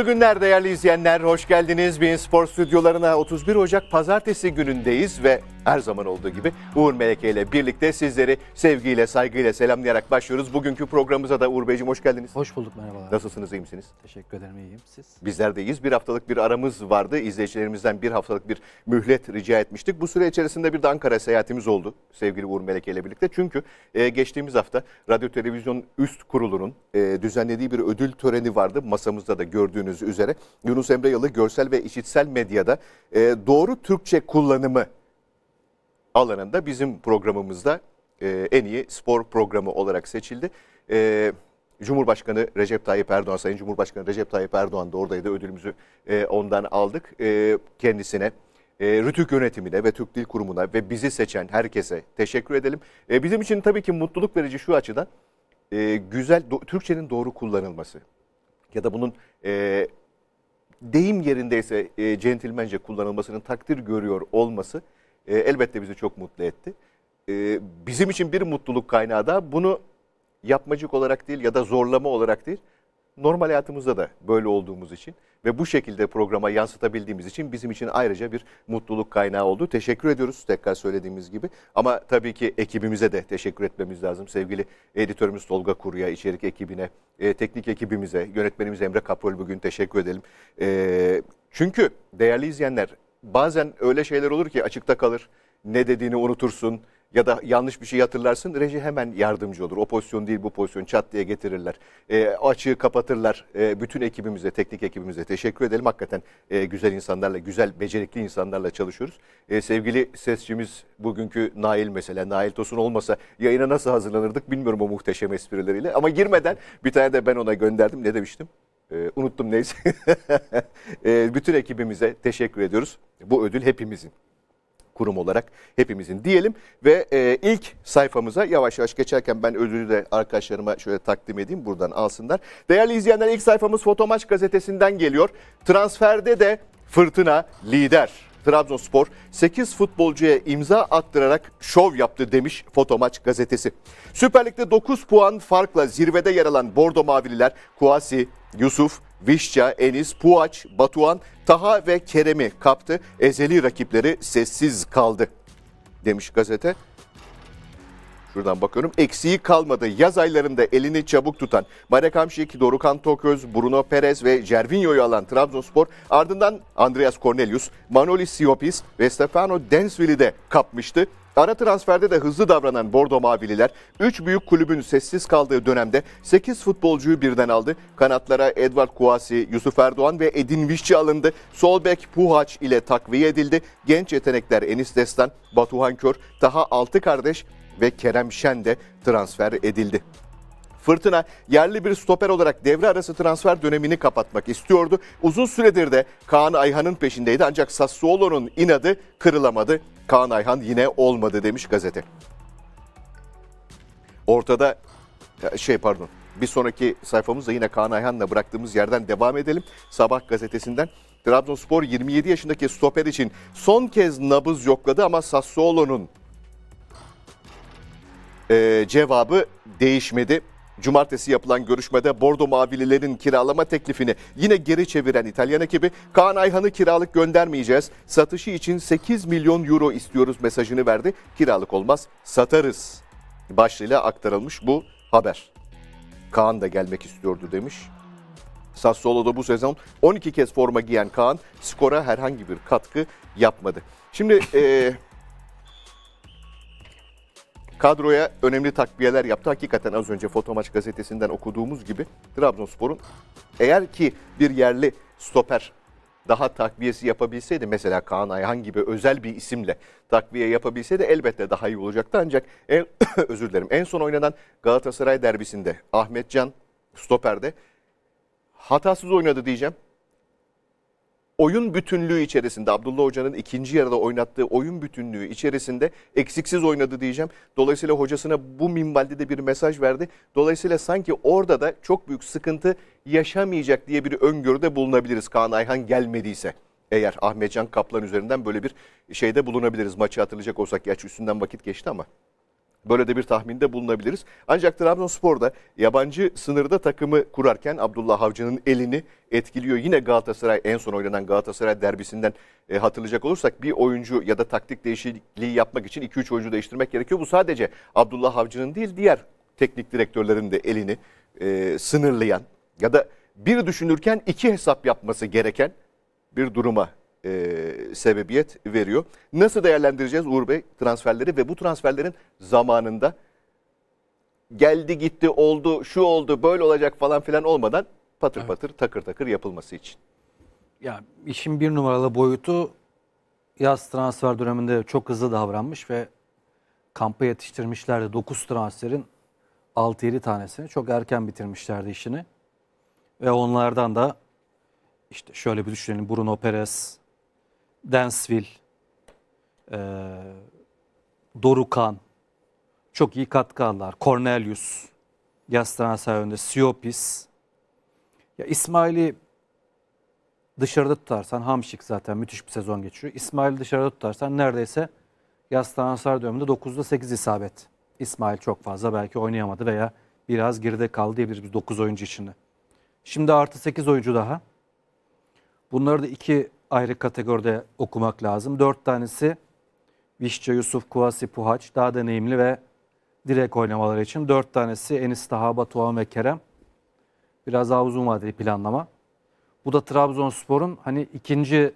Mutlu günler değerli izleyenler. Hoş geldiniz. Bein Spor stüdyolarına 31 Ocak pazartesi günündeyiz ve her zaman olduğu gibi Uğur Meleke ile birlikte sizleri sevgiyle, saygıyla selamlayarak başlıyoruz. Bugünkü programımıza da Uğur Beyciğim hoş geldiniz. Hoş bulduk merhabalar. Nasılsınız, iyi misiniz? Teşekkür ederim iyiyim. Siz? Bizler de iyiyiz. Bir haftalık bir aramız vardı. İzleyicilerimizden bir haftalık bir mühlet rica etmiştik. Bu süre içerisinde bir de Ankara seyahatimiz oldu sevgili Uğur Meleke ile birlikte. Çünkü e, geçtiğimiz hafta Radyo Televizyon Üst Kurulu'nun e, düzenlediği bir ödül töreni vardı. Masamızda da gördüğünüz üzere. Yunus Emre Yalı görsel ve işitsel medyada e, doğru Türkçe kullanımı alanında bizim programımızda e, en iyi spor programı olarak seçildi. E, Cumhurbaşkanı Recep Tayyip Erdoğan, Sayın Cumhurbaşkanı Recep Tayyip Erdoğan da oradaydı. Ödülümüzü e, ondan aldık. E, kendisine, e, Rütük yönetimine ve Türk Dil Kurumu'na ve bizi seçen herkese teşekkür edelim. E, bizim için tabii ki mutluluk verici şu açıdan e, güzel, do, Türkçenin doğru kullanılması ya da bunun e, deyim yerindeyse e, centilmence kullanılmasının takdir görüyor olması e, elbette bizi çok mutlu etti. E, bizim için bir mutluluk kaynağı da bunu yapmacık olarak değil ya da zorlama olarak değil, normal hayatımızda da böyle olduğumuz için ve bu şekilde programa yansıtabildiğimiz için bizim için ayrıca bir mutluluk kaynağı oldu. Teşekkür ediyoruz tekrar söylediğimiz gibi. Ama tabii ki ekibimize de teşekkür etmemiz lazım. Sevgili editörümüz Tolga Kuru'ya, içerik ekibine, e, teknik ekibimize, yönetmenimiz Emre Kaprol bugün teşekkür edelim. E, çünkü değerli izleyenler bazen öyle şeyler olur ki açıkta kalır. Ne dediğini unutursun ya da yanlış bir şey hatırlarsın reji hemen yardımcı olur. O pozisyon değil bu pozisyon çat diye getirirler. E, açığı kapatırlar. E, bütün ekibimize, teknik ekibimize teşekkür edelim. Hakikaten e, güzel insanlarla, güzel, becerikli insanlarla çalışıyoruz. E, sevgili sesçimiz bugünkü Nail mesela. Nail Tosun olmasa yayına nasıl hazırlanırdık bilmiyorum o muhteşem esprileriyle. Ama girmeden bir tane de ben ona gönderdim. Ne demiştim? E, unuttum neyse. e, bütün ekibimize teşekkür ediyoruz. Bu ödül hepimizin kurum olarak hepimizin diyelim ve e, ilk sayfamıza yavaş yavaş geçerken ben ödülü de arkadaşlarıma şöyle takdim edeyim buradan alsınlar. Değerli izleyenler ilk sayfamız Fotomaç gazetesinden geliyor. Transferde de fırtına lider. Trabzonspor 8 futbolcuya imza attırarak şov yaptı demiş Fotomaç gazetesi. Süper Lig'de 9 puan farkla zirvede yer alan Bordo Mavililer Kuasi, Yusuf, Vişça, Enis, Puaç, Batuhan, Taha ve Kerem'i kaptı. Ezeli rakipleri sessiz kaldı demiş gazete. Şuradan bakıyorum. Eksiği kalmadı. Yaz aylarında elini çabuk tutan Marek Hamşik, Dorukan Toköz, Bruno Perez ve Jervinho'yu alan Trabzonspor ardından Andreas Cornelius, Manolis Siopis ve Stefano Densville'i de kapmıştı. Ara transferde de hızlı davranan Bordo Mavililer 3 büyük kulübün sessiz kaldığı dönemde 8 futbolcuyu birden aldı. Kanatlara Edward Kuasi, Yusuf Erdoğan ve Edin Vişçi alındı. Sol bek Puhaç ile takviye edildi. Genç yetenekler Enis Destan, Batuhan Kör, Taha Altı kardeş ve Kerem Şen de transfer edildi. Fırtına yerli bir stoper olarak devre arası transfer dönemini kapatmak istiyordu. Uzun süredir de Kaan Ayhan'ın peşindeydi ancak Sassuolo'nun inadı kırılamadı. Kaan Ayhan yine olmadı demiş gazete. Ortada şey pardon bir sonraki sayfamızda yine Kaan Ayhan'la bıraktığımız yerden devam edelim. Sabah gazetesinden Trabzonspor 27 yaşındaki stoper için son kez nabız yokladı ama Sassuolo'nun e, cevabı değişmedi. Cumartesi yapılan görüşmede Bordo Mavililerin kiralama teklifini yine geri çeviren İtalyan ekibi Kaan Ayhan'ı kiralık göndermeyeceğiz. Satışı için 8 milyon euro istiyoruz mesajını verdi. Kiralık olmaz satarız başlığıyla aktarılmış bu haber. Kaan da gelmek istiyordu demiş. Sassuolo'da bu sezon 12 kez forma giyen Kaan skora herhangi bir katkı yapmadı. Şimdi e, kadroya önemli takviyeler yaptı. Hakikaten az önce Fotomaç gazetesinden okuduğumuz gibi Trabzonspor'un eğer ki bir yerli stoper daha takviyesi yapabilseydi mesela Kaan Ayhan gibi özel bir isimle takviye yapabilseydi elbette daha iyi olacaktı. Ancak en, özür dilerim en son oynanan Galatasaray derbisinde Ahmetcan stoperde hatasız oynadı diyeceğim oyun bütünlüğü içerisinde Abdullah Hoca'nın ikinci yarıda oynattığı oyun bütünlüğü içerisinde eksiksiz oynadı diyeceğim. Dolayısıyla hocasına bu minvalde de bir mesaj verdi. Dolayısıyla sanki orada da çok büyük sıkıntı yaşamayacak diye bir öngörüde bulunabiliriz Kaan Ayhan gelmediyse. Eğer Ahmetcan Kaplan üzerinden böyle bir şeyde bulunabiliriz. Maçı hatırlayacak olsak gerçi üstünden vakit geçti ama Böyle de bir tahminde bulunabiliriz. Ancak Trabzonspor'da yabancı sınırda takımı kurarken Abdullah Avcı'nın elini etkiliyor. Yine Galatasaray en son oynanan Galatasaray derbisinden e, hatırlayacak olursak bir oyuncu ya da taktik değişikliği yapmak için 2-3 oyuncu değiştirmek gerekiyor. Bu sadece Abdullah Avcı'nın değil diğer teknik direktörlerin de elini e, sınırlayan ya da bir düşünürken iki hesap yapması gereken bir duruma e, sebebiyet veriyor. Nasıl değerlendireceğiz Uğur Bey transferleri ve bu transferlerin zamanında geldi gitti oldu şu oldu böyle olacak falan filan olmadan patır patır takır takır yapılması için. Ya işin bir numaralı boyutu yaz transfer döneminde çok hızlı davranmış ve kampa yetiştirmişlerdi. 9 transferin 6-7 tanesini çok erken bitirmişlerdi işini. Ve onlardan da işte şöyle bir düşünelim Bruno Perez, Densville, e, Dorukan çok iyi katkı. Cornelius, yaz transfer önünde, Siopis. Ya İsmail'i dışarıda tutarsan Hamşik zaten müthiş bir sezon geçiriyor. İsmail dışarıda tutarsan neredeyse yaz transfer döneminde 9'da 8 isabet. İsmail çok fazla belki oynayamadı veya biraz geride kaldı diyebiliriz biz 9 oyuncu içinde. Şimdi artı 8 oyuncu daha. Bunları da iki ayrı kategoride okumak lazım. Dört tanesi Vişça, Yusuf, Kuvasi, Puhaç daha deneyimli ve direkt oynamaları için. Dört tanesi Enis Taha, Batuhan ve Kerem. Biraz daha uzun vadeli planlama. Bu da Trabzonspor'un hani ikinci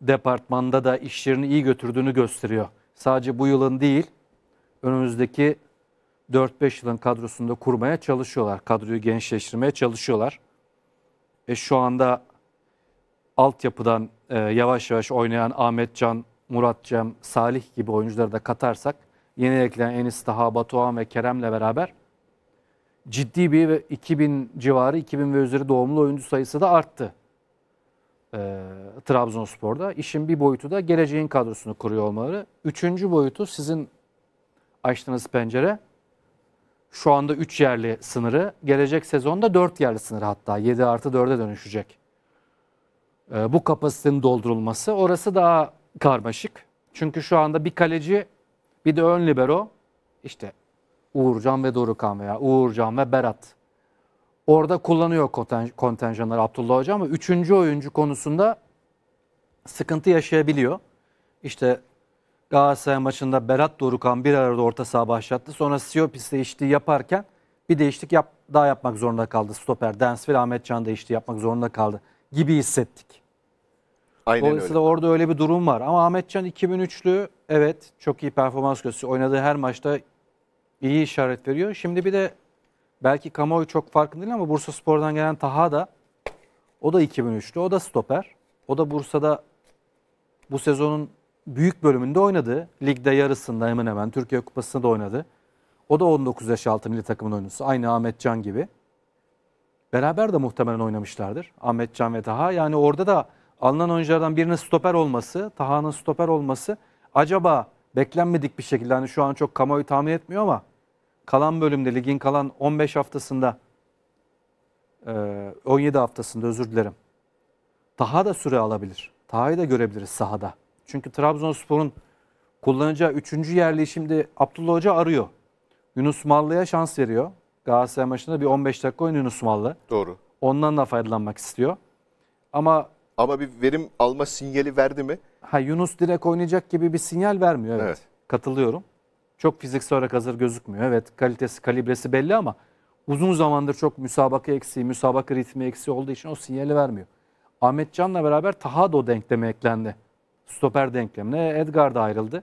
departmanda da işlerini iyi götürdüğünü gösteriyor. Sadece bu yılın değil, önümüzdeki 4-5 yılın kadrosunda kurmaya çalışıyorlar. Kadroyu gençleştirmeye çalışıyorlar. E şu anda altyapıdan e, yavaş yavaş oynayan Ahmet Can, Murat Cem, Salih gibi oyuncuları da katarsak yeni eklenen Enis Taha, Batuhan ve Kerem'le beraber ciddi bir ve 2000 civarı 2000 ve üzeri doğumlu oyuncu sayısı da arttı. E, Trabzonspor'da. İşin bir boyutu da geleceğin kadrosunu kuruyor olmaları. Üçüncü boyutu sizin açtığınız pencere. Şu anda 3 yerli sınırı. Gelecek sezonda 4 yerli sınırı hatta 7 artı 4'e dönüşecek. E, bu kapasitenin doldurulması. Orası daha karmaşık. Çünkü şu anda bir kaleci bir de ön libero işte Uğurcan ve Dorukan veya Uğurcan ve Berat. Orada kullanıyor kontenjanlar Abdullah Hoca ama üçüncü oyuncu konusunda sıkıntı yaşayabiliyor. İşte Galatasaray maçında Berat Dorukan bir arada orta saha başlattı. Sonra Siopis değişikliği yaparken bir değişiklik yap, daha yapmak zorunda kaldı. Stoper Densville Ahmet Can değişikliği yapmak zorunda kaldı gibi hissettik. Aynen Dolayısıyla öyle. orada öyle bir durum var. Ama Ahmetcan 2003'lü evet çok iyi performans gösteriyor. Oynadığı her maçta iyi işaret veriyor. Şimdi bir de belki kamuoyu çok farkında değil ama Bursa Spor'dan gelen Taha da o da 2003'lü. O da stoper. O da Bursa'da bu sezonun büyük bölümünde oynadı. Ligde yarısında hemen hemen Türkiye Kupası'nda da oynadı. O da 19 yaş altı milli takımın oyuncusu. Aynı Ahmet Can gibi. Beraber de muhtemelen oynamışlardır. Ahmet Can ve Taha. Yani orada da alınan oyunculardan birinin stoper olması, Taha'nın stoper olması acaba beklenmedik bir şekilde hani şu an çok kamuoyu tahmin etmiyor ama kalan bölümde ligin kalan 15 haftasında 17 haftasında özür dilerim. Taha da süre alabilir. Taha'yı da görebiliriz sahada. Çünkü Trabzonspor'un kullanacağı 3. yerliği şimdi Abdullah Hoca arıyor. Yunus Mallı'ya şans veriyor. Galatasaray maçında bir 15 dakika oyun Yunus Mallı. Doğru. Ondan da faydalanmak istiyor. Ama ama bir verim alma sinyali verdi mi? Ha Yunus direkt oynayacak gibi bir sinyal vermiyor. Evet. evet. Katılıyorum. Çok fiziksel olarak hazır gözükmüyor. Evet kalitesi, kalibresi belli ama uzun zamandır çok müsabaka eksiği, müsabaka ritmi eksiği olduğu için o sinyali vermiyor. Ahmet Can'la beraber Taha da o denkleme eklendi. Stoper denklemine Edgar da ayrıldı.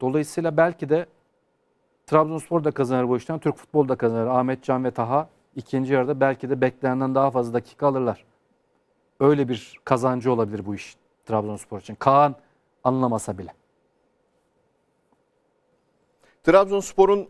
Dolayısıyla belki de Trabzonspor da kazanır bu işten, Türk futbolu da kazanır. Ahmet Can ve Taha ikinci yarıda belki de beklenenden daha fazla dakika alırlar. Öyle bir kazancı olabilir bu iş Trabzonspor için. Kaan anlamasa bile. Trabzonspor'un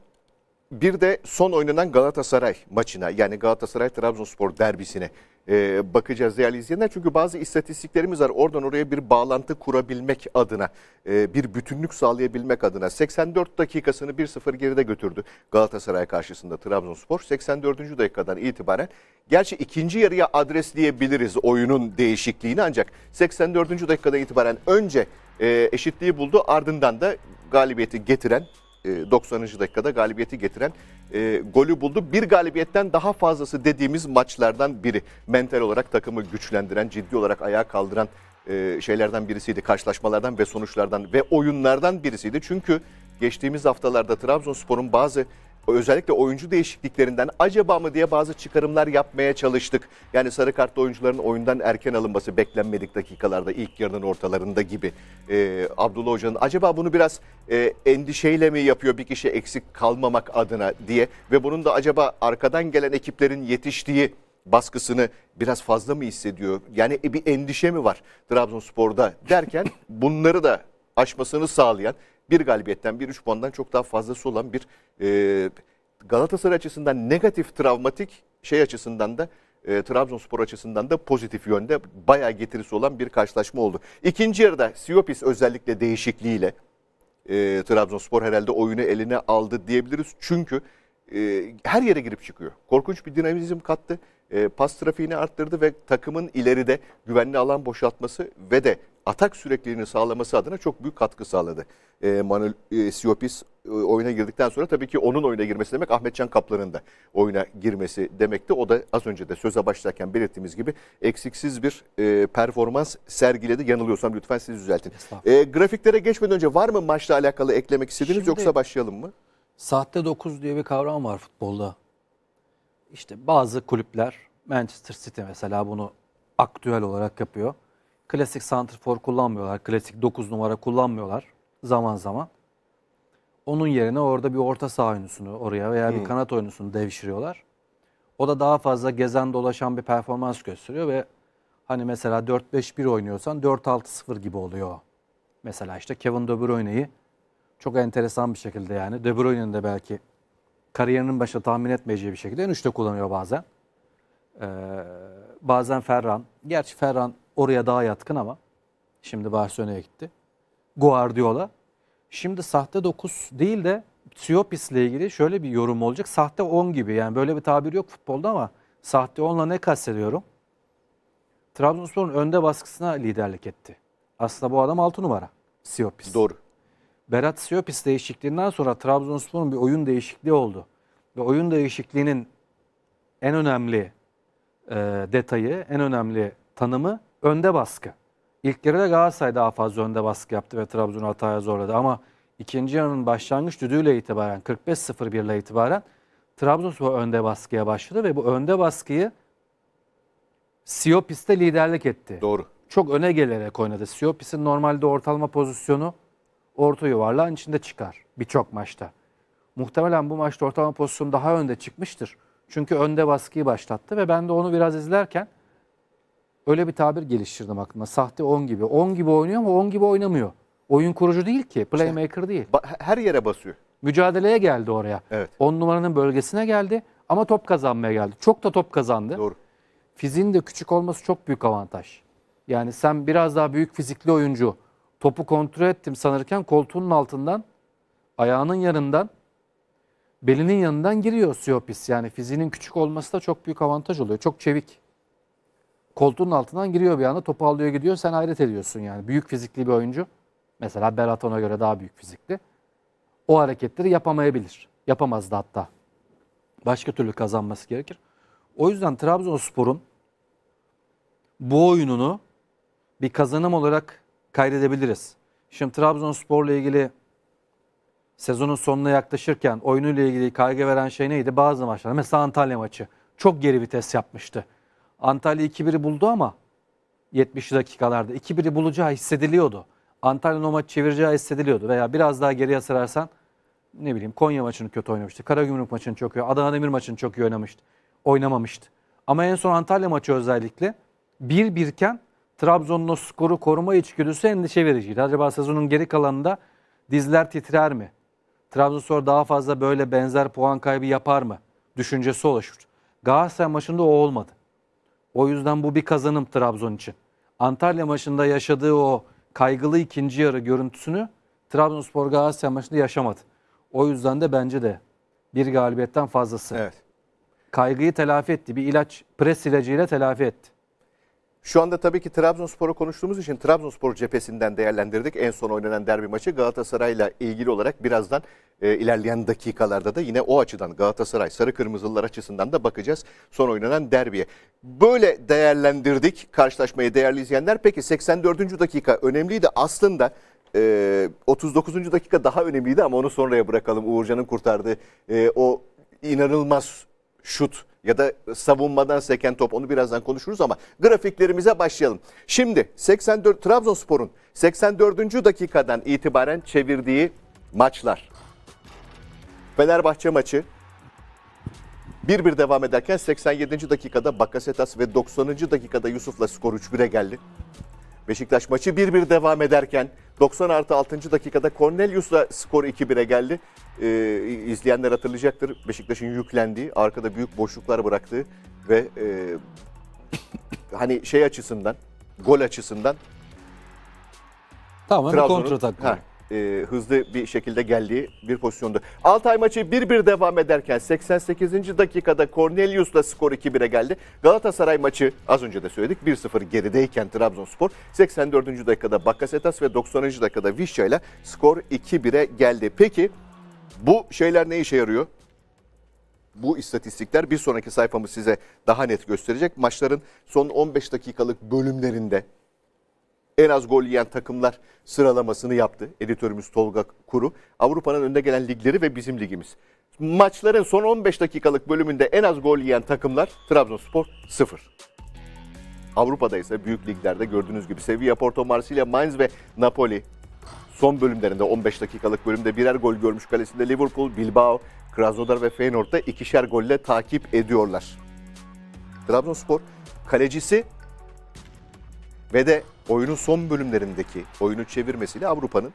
bir de son oynanan Galatasaray maçına yani Galatasaray Trabzonspor derbisine e, bakacağız değerli izleyenler. Çünkü bazı istatistiklerimiz var. Oradan oraya bir bağlantı kurabilmek adına, e, bir bütünlük sağlayabilmek adına 84 dakikasını 1-0 geride götürdü Galatasaray karşısında Trabzonspor. 84. dakikadan itibaren gerçi ikinci yarıya adresleyebiliriz oyunun değişikliğini ancak 84. dakikadan itibaren önce e, eşitliği buldu ardından da galibiyeti getiren e, 90. dakikada galibiyeti getiren e, golü buldu. Bir galibiyetten daha fazlası dediğimiz maçlardan biri. Mental olarak takımı güçlendiren, ciddi olarak ayağa kaldıran e, şeylerden birisiydi. Karşılaşmalardan ve sonuçlardan ve oyunlardan birisiydi. Çünkü geçtiğimiz haftalarda Trabzonspor'un bazı özellikle oyuncu değişikliklerinden acaba mı diye bazı çıkarımlar yapmaya çalıştık. Yani sarı kartlı oyuncuların oyundan erken alınması beklenmedik dakikalarda ilk yarının ortalarında gibi. Ee, Abdullah Hoca'nın acaba bunu biraz e, endişeyle mi yapıyor bir kişi eksik kalmamak adına diye ve bunun da acaba arkadan gelen ekiplerin yetiştiği baskısını biraz fazla mı hissediyor? Yani bir endişe mi var Trabzonspor'da derken bunları da aşmasını sağlayan bir galibiyetten bir üç puandan çok daha fazlası olan bir e, Galatasaray açısından negatif travmatik şey açısından da e, Trabzonspor açısından da pozitif yönde bayağı getirisi olan bir karşılaşma oldu. İkinci yarıda Siopis özellikle değişikliğiyle e, Trabzonspor herhalde oyunu eline aldı diyebiliriz. Çünkü e, her yere girip çıkıyor. Korkunç bir dinamizm kattı. E, pas trafiğini arttırdı ve takımın ileride güvenli alan boşaltması ve de atak sürekliliğini sağlaması adına çok büyük katkı sağladı. E, Manuel e, Siopis e, oyuna girdikten sonra tabii ki onun oyuna girmesi demek Ahmetcan Kaplan'ın da oyuna girmesi demekti. O da az önce de söze başlarken belirttiğimiz gibi eksiksiz bir e, performans sergiledi. Yanılıyorsam lütfen siz düzeltin. E, grafiklere geçmeden önce var mı maçla alakalı eklemek istediğiniz Şimdi- yoksa başlayalım mı? Sahte 9 diye bir kavram var futbolda. İşte bazı kulüpler, Manchester City mesela bunu aktüel olarak yapıyor. Klasik santrfor kullanmıyorlar, klasik 9 numara kullanmıyorlar zaman zaman. Onun yerine orada bir orta saha oyuncusunu oraya veya bir kanat oyuncusunu devşiriyorlar. O da daha fazla gezen dolaşan bir performans gösteriyor ve hani mesela 4-5-1 oynuyorsan 4-6-0 gibi oluyor. Mesela işte Kevin De Bruyne'yi çok enteresan bir şekilde yani. De Bruyne'nin de belki kariyerinin başında tahmin etmeyeceği bir şekilde en üçte kullanıyor bazen. Ee, bazen Ferran. Gerçi Ferran oraya daha yatkın ama şimdi Barcelona'ya gitti. Guardiola. Şimdi sahte 9 değil de Siopis'le ilgili şöyle bir yorum olacak. Sahte 10 gibi yani böyle bir tabir yok futbolda ama sahte 10'la ne kastediyorum? Trabzonspor'un önde baskısına liderlik etti. Aslında bu adam 6 numara. Siopis. Doğru. Berat Siopis değişikliğinden sonra Trabzonspor'un bir oyun değişikliği oldu. Ve oyun değişikliğinin en önemli e, detayı, en önemli tanımı önde baskı. İlk yarıda Galatasaray daha fazla önde baskı yaptı ve Trabzon'u hataya zorladı. Ama ikinci yarının başlangıç düdüğüyle itibaren 45-01 ile itibaren Trabzonspor önde baskıya başladı ve bu önde baskıyı Siopis'te liderlik etti Doğru. çok öne gelerek oynadı. Siopis'in normalde ortalama pozisyonu orta yuvarlağın içinde çıkar birçok maçta. Muhtemelen bu maçta ortalama pozisyonu daha önde çıkmıştır. Çünkü önde baskıyı başlattı ve ben de onu biraz izlerken öyle bir tabir geliştirdim aklıma. Sahte 10 gibi. 10 gibi oynuyor ama 10 gibi oynamıyor. Oyun kurucu değil ki. Playmaker değil. Ba- her yere basıyor. Mücadeleye geldi oraya. Evet. 10 numaranın bölgesine geldi ama top kazanmaya geldi. Çok da top kazandı. Doğru. Fiziğin de küçük olması çok büyük avantaj. Yani sen biraz daha büyük fizikli oyuncu topu kontrol ettim sanırken koltuğunun altından, ayağının yanından, belinin yanından giriyor Siopis. Yani fiziğinin küçük olması da çok büyük avantaj oluyor. Çok çevik. Koltuğun altından giriyor bir anda topu alıyor gidiyor sen hayret ediyorsun yani. Büyük fizikli bir oyuncu. Mesela Berat ona göre daha büyük fizikli. O hareketleri yapamayabilir. Yapamazdı hatta. Başka türlü kazanması gerekir. O yüzden Trabzonspor'un bu oyununu bir kazanım olarak kaydedebiliriz. Şimdi Trabzonspor'la ilgili sezonun sonuna yaklaşırken oyunuyla ilgili kaygı veren şey neydi? Bazı maçlar. Mesela Antalya maçı. Çok geri vites yapmıştı. Antalya 2-1'i buldu ama 70 dakikalarda 2-1'i bulacağı hissediliyordu. Antalya'nın o maçı çevireceği hissediliyordu. Veya biraz daha geriye sararsan ne bileyim Konya maçını kötü oynamıştı. Karagümrük maçını çok iyi, Adana Demir maçını çok iyi oynamıştı. Oynamamıştı. Ama en son Antalya maçı özellikle 1-1 iken Trabzon'un o skoru koruma içgüdüsü endişe vericiydi. Acaba sezonun geri kalanında dizler titrer mi? Trabzonspor daha fazla böyle benzer puan kaybı yapar mı? Düşüncesi oluşur. Galatasaray maçında o olmadı. O yüzden bu bir kazanım Trabzon için. Antalya maçında yaşadığı o kaygılı ikinci yarı görüntüsünü Trabzonspor Galatasaray maçında yaşamadı. O yüzden de bence de bir galibiyetten fazlası. Evet. Kaygıyı telafi etti. Bir ilaç, pres ilacıyla telafi etti. Şu anda tabii ki Trabzonspor'u konuştuğumuz için Trabzonspor cephesinden değerlendirdik. En son oynanan derbi maçı Galatasaray'la ilgili olarak birazdan e, ilerleyen dakikalarda da yine o açıdan Galatasaray Sarı Kırmızılılar açısından da bakacağız son oynanan derbiye. Böyle değerlendirdik karşılaşmayı değerli izleyenler. Peki 84. dakika önemliydi aslında. e, 39. dakika daha önemliydi ama onu sonraya bırakalım. Uğurcan'ın kurtardığı e, o inanılmaz şut ya da savunmadan seken top onu birazdan konuşuruz ama grafiklerimize başlayalım. Şimdi 84 Trabzonspor'un 84. dakikadan itibaren çevirdiği maçlar. Fenerbahçe maçı 1-1 devam ederken 87. dakikada Bakasetas ve 90. dakikada Yusuf'la skor 3-1'e geldi. Beşiktaş maçı 1-1 devam ederken 90 artı 6. dakikada Cornelius'la skor 2-1'e geldi. Ee, izleyenler hatırlayacaktır. Beşiktaş'ın yüklendiği, arkada büyük boşluklar bıraktığı ve e, hani şey açısından, gol açısından Tamamen Trabzon'un kontratak. ha, e, hızlı bir şekilde geldiği bir pozisyondu. Altay maçı 1-1 devam ederken 88. dakikada Cornelius'la skor 2-1'e geldi. Galatasaray maçı az önce de söyledik 1-0 gerideyken Trabzonspor 84. dakikada Bakasetas ve 90. dakikada Vişça ile skor 2-1'e geldi. Peki bu şeyler ne işe yarıyor? Bu istatistikler bir sonraki sayfamız size daha net gösterecek. Maçların son 15 dakikalık bölümlerinde en az gol yiyen takımlar sıralamasını yaptı. Editörümüz Tolga Kuru. Avrupa'nın önde gelen ligleri ve bizim ligimiz. Maçların son 15 dakikalık bölümünde en az gol yiyen takımlar Trabzonspor 0. Avrupa'da ise büyük liglerde gördüğünüz gibi Sevilla, Porto, Marsilya, Mainz ve Napoli son bölümlerinde 15 dakikalık bölümde birer gol görmüş kalesinde Liverpool, Bilbao, Krasnodar ve Feyenoord'da ikişer golle takip ediyorlar. Trabzonspor kalecisi ve de oyunun son bölümlerindeki oyunu çevirmesiyle Avrupa'nın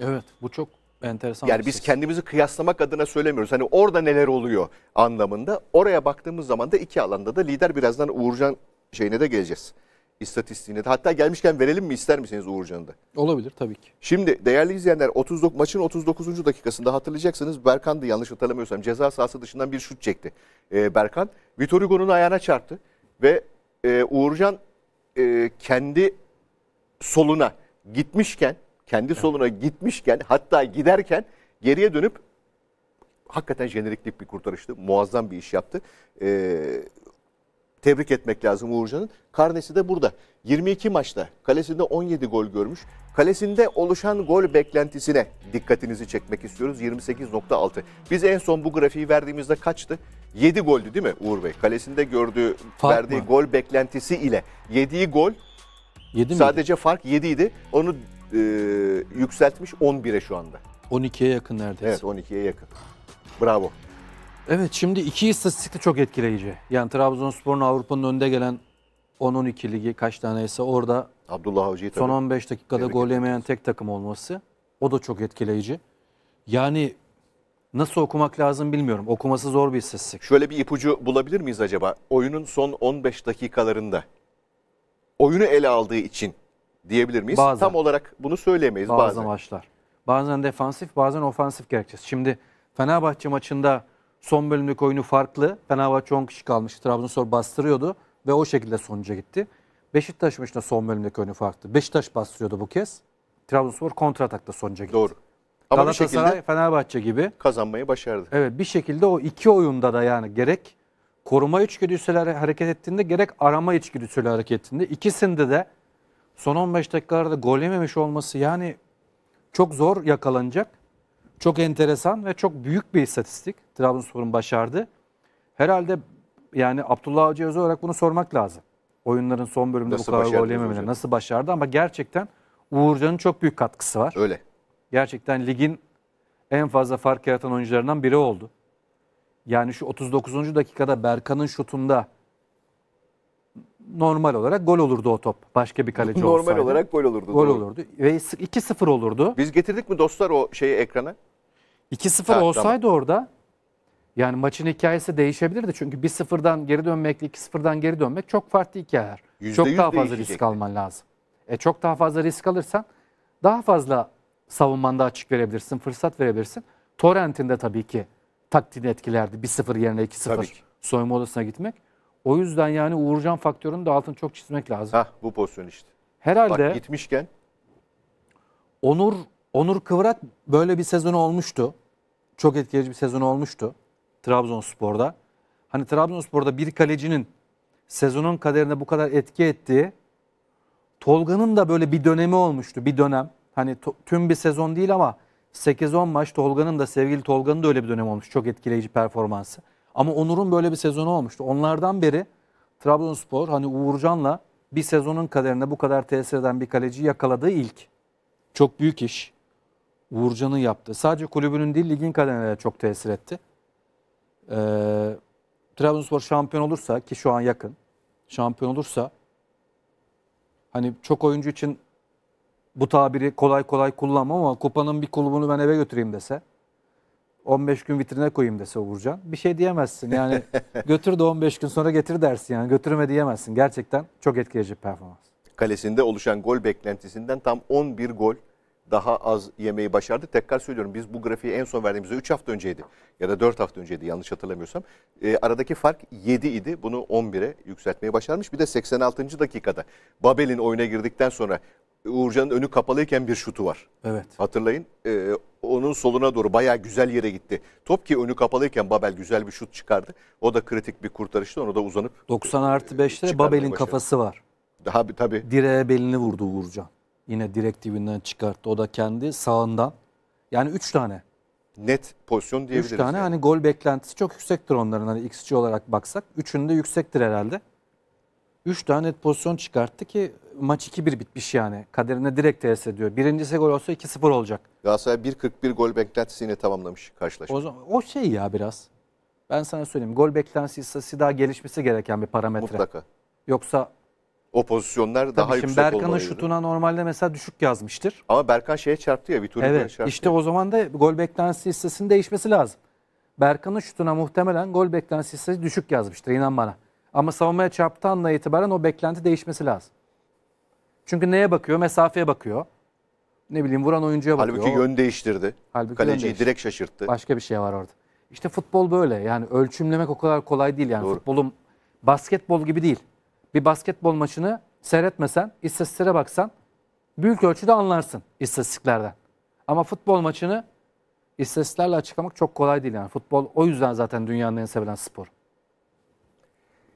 Evet bu çok enteresan. yani bir biz ses. kendimizi kıyaslamak adına söylemiyoruz. Hani orada neler oluyor anlamında. Oraya baktığımız zaman da iki alanda da lider birazdan Uğurcan şeyine de geleceğiz. İstatistiğine de. Hatta gelmişken verelim mi ister misiniz Uğurcan'ı da? Olabilir tabii ki. Şimdi değerli izleyenler 39 maçın 39. dakikasında hatırlayacaksınız Berkan'dı yanlış hatırlamıyorsam ceza sahası dışından bir şut çekti. Ee, Berkan Vitor Hugo'nun ayağına çarptı ve e, Uğurcan e, kendi soluna gitmişken kendi soluna gitmişken hatta giderken geriye dönüp hakikaten jeneriklik bir kurtarıştı. Muazzam bir iş yaptı. Ee, tebrik etmek lazım Uğurcan'ın. Karnesi de burada. 22 maçta kalesinde 17 gol görmüş. Kalesinde oluşan gol beklentisine dikkatinizi çekmek istiyoruz. 28.6. Biz en son bu grafiği verdiğimizde kaçtı? 7 goldü değil mi Uğur Bey? Kalesinde gördüğü, Fark verdiği mı? gol beklentisi ile yediği gol 7 mi? sadece fark 7 idi. Onu e, yükseltmiş 11'e şu anda. 12'ye yakın neredeyse. Evet 12'ye yakın. Bravo. Evet şimdi iki istatistik de çok etkileyici. Yani Trabzonspor'un Avrupa'nın önde gelen 10-12 ligi kaç taneyse orada Abdullah Avcı'yı son 15 dakikada Tebrik gol yemeyen tek takım olması o da çok etkileyici. Yani nasıl okumak lazım bilmiyorum. Okuması zor bir istatistik. Şöyle bir ipucu bulabilir miyiz acaba? Oyunun son 15 dakikalarında oyunu ele aldığı için diyebilir miyiz? Bazen. Tam olarak bunu söyleyemeyiz Bazı bazen. maçlar. Bazen defansif bazen ofansif gerekçesi. Şimdi Fenerbahçe maçında son bölümdeki oyunu farklı. Fenerbahçe 10 kişi kalmıştı. Trabzonspor bastırıyordu ve o şekilde sonuca gitti. Beşiktaş maçında son bölümdeki oyunu farklı. Beşiktaş bastırıyordu bu kez. Trabzonspor kontratakta sonuca gitti. Doğru. Ama bir Galatasaray şekilde Fenerbahçe gibi. kazanmayı başardı. Evet bir şekilde o iki oyunda da yani gerek koruma içgüdüsüyle hareket ettiğinde gerek arama içgüdüsüyle hareket ettiğinde ikisinde de son 15 dakikalarda gol yememiş olması yani çok zor yakalanacak. Çok enteresan ve çok büyük bir istatistik Trabzonspor'un başardığı. Herhalde yani Abdullah Avcı özel olarak bunu sormak lazım. Oyunların son bölümünde Nasıl bu kadar gol yememeleri nasıl başardı ama gerçekten Uğurcan'ın çok büyük katkısı var Öyle. gerçekten ligin en fazla fark yaratan oyuncularından biri oldu. Yani şu 39. dakikada Berkan'ın şutunda normal olarak gol olurdu o top. Başka bir kaleci Normal olsaydı. olarak gol olurdu. gol doğru. olurdu. Ve 2-0 olurdu. Biz getirdik mi dostlar o şeyi ekrana? 2-0 Ha, olsaydı orada yani maçın hikayesi değişebilirdi. Çünkü 1-0'dan geri dönmekle 2-0'dan geri dönmek çok farklı hikayeler. Yüzde Çok yüz daha fazla değişecekti. risk alman lazım. E çok daha fazla risk alırsan daha fazla savunmanda açık verebilirsin, fırsat verebilirsin. Torrent'in de tabii ki taktiğini etkilerdi. 1-0 yerine Tabii 2-0 ki. soyunma odasına gitmek. O yüzden yani Uğurcan faktörünün de altını çok çizmek lazım. Hah bu pozisyon işte. Herhalde Bak gitmişken Onur Onur Kıvrak böyle bir sezonu olmuştu. Çok etkileyici bir sezon olmuştu Trabzonspor'da. Hani Trabzonspor'da bir kalecinin sezonun kaderine bu kadar etki ettiği Tolga'nın da böyle bir dönemi olmuştu. Bir dönem. Hani tüm bir sezon değil ama 8-10 maç Tolga'nın da sevgili Tolga'nın da öyle bir dönemi olmuş. Çok etkileyici performansı. Ama Onur'un böyle bir sezonu olmuştu. Onlardan beri Trabzonspor hani Uğurcan'la bir sezonun kaderine bu kadar tesir eden bir kaleciyi yakaladığı ilk. Çok büyük iş. Uğurcan'ın yaptığı. Sadece kulübünün değil ligin kaderine de çok tesir etti. Ee, Trabzonspor şampiyon olursa ki şu an yakın. Şampiyon olursa hani çok oyuncu için bu tabiri kolay kolay kullanmam ama kupanın bir kulübünü ben eve götüreyim dese 15 gün vitrine koyayım dese Uğurcan bir şey diyemezsin. Yani götür de 15 gün sonra getir dersin yani götürme diyemezsin. Gerçekten çok etkileyici bir performans. kalesinde oluşan gol beklentisinden tam 11 gol daha az yemeyi başardı. Tekrar söylüyorum biz bu grafiği en son verdiğimizde 3 hafta önceydi ya da 4 hafta önceydi yanlış hatırlamıyorsam. E, aradaki fark 7 idi. Bunu 11'e yükseltmeyi başarmış. Bir de 86. dakikada Babel'in oyuna girdikten sonra Uğurcan'ın önü kapalıyken bir şutu var. Evet. Hatırlayın e, onun soluna doğru bayağı güzel yere gitti. Top ki önü kapalıyken Babel güzel bir şut çıkardı. O da kritik bir kurtarıştı. Onu da uzanıp 90 artı 5'te çıkarmayı Babel'in kafası var. daha bir tabii Direğe belini vurdu Uğurcan. Yine direkt dibinden çıkarttı. O da kendi sağından. Yani 3 tane. net pozisyon 3 diyebiliriz. tane yani. hani gol beklentisi çok yüksektir onların hani XG olarak baksak. Üçünde yüksektir herhalde. 3 tane pozisyon çıkarttı ki maç 2-1 bitmiş yani. Kaderine direkt tesir ediyor. Birincisi gol olsa 2-0 olacak. Galatasaray 1.41 gol beklentisini tamamlamış karşılaşma. O, zaman, o şey ya biraz. Ben sana söyleyeyim. Gol beklentisi istatistiği daha gelişmesi gereken bir parametre. Mutlaka. Yoksa O pozisyonlar tabii daha yüksek Berkan'ın şutuna normalde mesela düşük yazmıştır. Ama Berkan şeye çarptı ya Vitori'ye Evet çarptı. işte o zaman da gol beklentisi listesinin değişmesi lazım. Berkan'ın şutuna muhtemelen gol beklentisi listesi düşük yazmıştır inan bana. Ama savunmaya çarptığı andan itibaren o beklenti değişmesi lazım. Çünkü neye bakıyor? Mesafeye bakıyor. Ne bileyim vuran oyuncuya bakıyor. Halbuki yön değiştirdi. Halbuki yön Kaleciyi değiştirdi. direkt şaşırttı. Başka bir şey var orada. İşte futbol böyle. Yani ölçümlemek o kadar kolay değil yani. Doğru. Futbolun basketbol gibi değil. Bir basketbol maçını seyretmesen, istatistiklere baksan büyük ölçüde anlarsın istatistiklerden. Ama futbol maçını istatistiklerle açıklamak çok kolay değil yani. Futbol o yüzden zaten dünyanın en sevilen spor.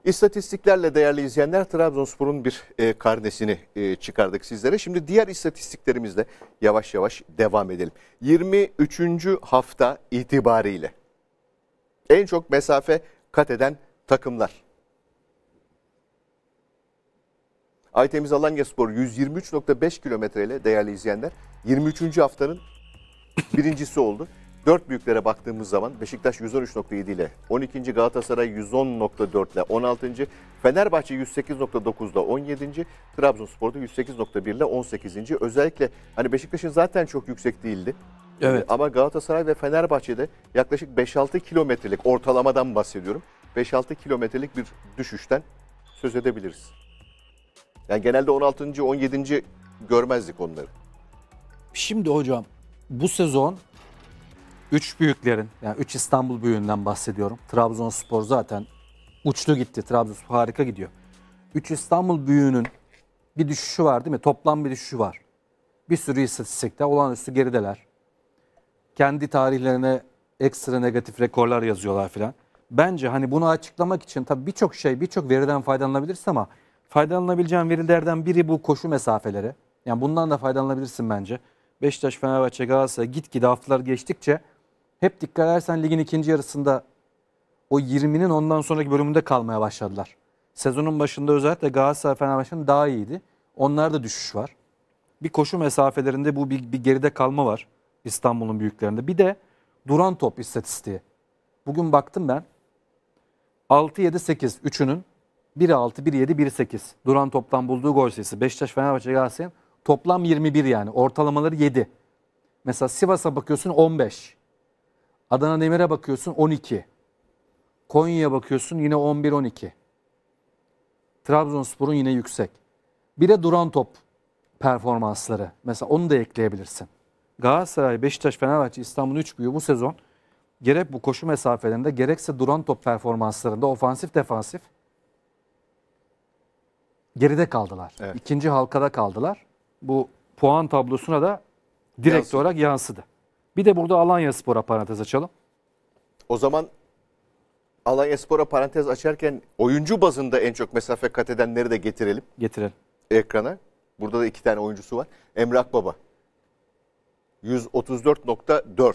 İstatistiklerle değerli izleyenler Trabzonspor'un bir e, karnesini e, çıkardık sizlere. Şimdi diğer istatistiklerimizle yavaş yavaş devam edelim. 23. hafta itibariyle en çok mesafe kat eden takımlar. Aytemiz Alanyaspor 123.5 kilometreyle değerli izleyenler 23. haftanın birincisi oldu. Dört büyüklere baktığımız zaman Beşiktaş 113.7 ile 12. Galatasaray 110.4 ile 16. Fenerbahçe 108.9 ile 17. Trabzonspor'da 108.1 ile 18. Özellikle hani Beşiktaş'ın zaten çok yüksek değildi. Evet. Ama Galatasaray ve Fenerbahçe'de yaklaşık 5-6 kilometrelik ortalamadan bahsediyorum. 5-6 kilometrelik bir düşüşten söz edebiliriz. Yani genelde 16. 17. görmezdik onları. Şimdi hocam bu sezon 3 büyüklerin yani 3 İstanbul büyüğünden bahsediyorum. Trabzonspor zaten uçtu gitti. Trabzonspor harika gidiyor. 3 İstanbul büyüğünün bir düşüşü var değil mi? Toplam bir düşüşü var. Bir sürü istatistikte olağanüstü gerideler. Kendi tarihlerine ekstra negatif rekorlar yazıyorlar filan. Bence hani bunu açıklamak için tabii birçok şey, birçok veriden faydalanabilirsin ama faydalanabileceğin verilerden biri bu koşu mesafeleri. Yani bundan da faydalanabilirsin bence. Beşiktaş, Fenerbahçe, Galatasaray gitgide haftalar geçtikçe hep dikkat edersen ligin ikinci yarısında o 20'nin ondan sonraki bölümünde kalmaya başladılar. Sezonun başında özellikle Galatasaray, Fenerbahçe'nin daha iyiydi. Onlarda düşüş var. Bir koşu mesafelerinde bu bir, bir geride kalma var İstanbul'un büyüklerinde. Bir de duran top istatistiği. Bugün baktım ben 6-7-8 üçünün 1-6, 1-7, 1-8 duran toptan bulduğu gol sayısı. Beşiktaş, Fenerbahçe, Galatasaray'ın toplam 21 yani. Ortalamaları 7. Mesela Sivas'a bakıyorsun 15. Adana Demir'e bakıyorsun 12. Konya'ya bakıyorsun yine 11-12. Trabzonspor'un yine yüksek. Bir de duran top performansları. Mesela onu da ekleyebilirsin. Galatasaray, Beşiktaş, Fenerbahçe, İstanbul 3 büyüğü bu sezon gerek bu koşu mesafelerinde gerekse duran top performanslarında ofansif defansif geride kaldılar. Evet. İkinci halkada kaldılar. Bu puan tablosuna da direkt Yansıdı. olarak yansıdı. Bir de burada Alanya Spor'a parantez açalım. O zaman Alanya Spor'a parantez açarken oyuncu bazında en çok mesafe kat edenleri de getirelim Getirelim. ekrana. Burada da iki tane oyuncusu var. Emre Akbaba 134.4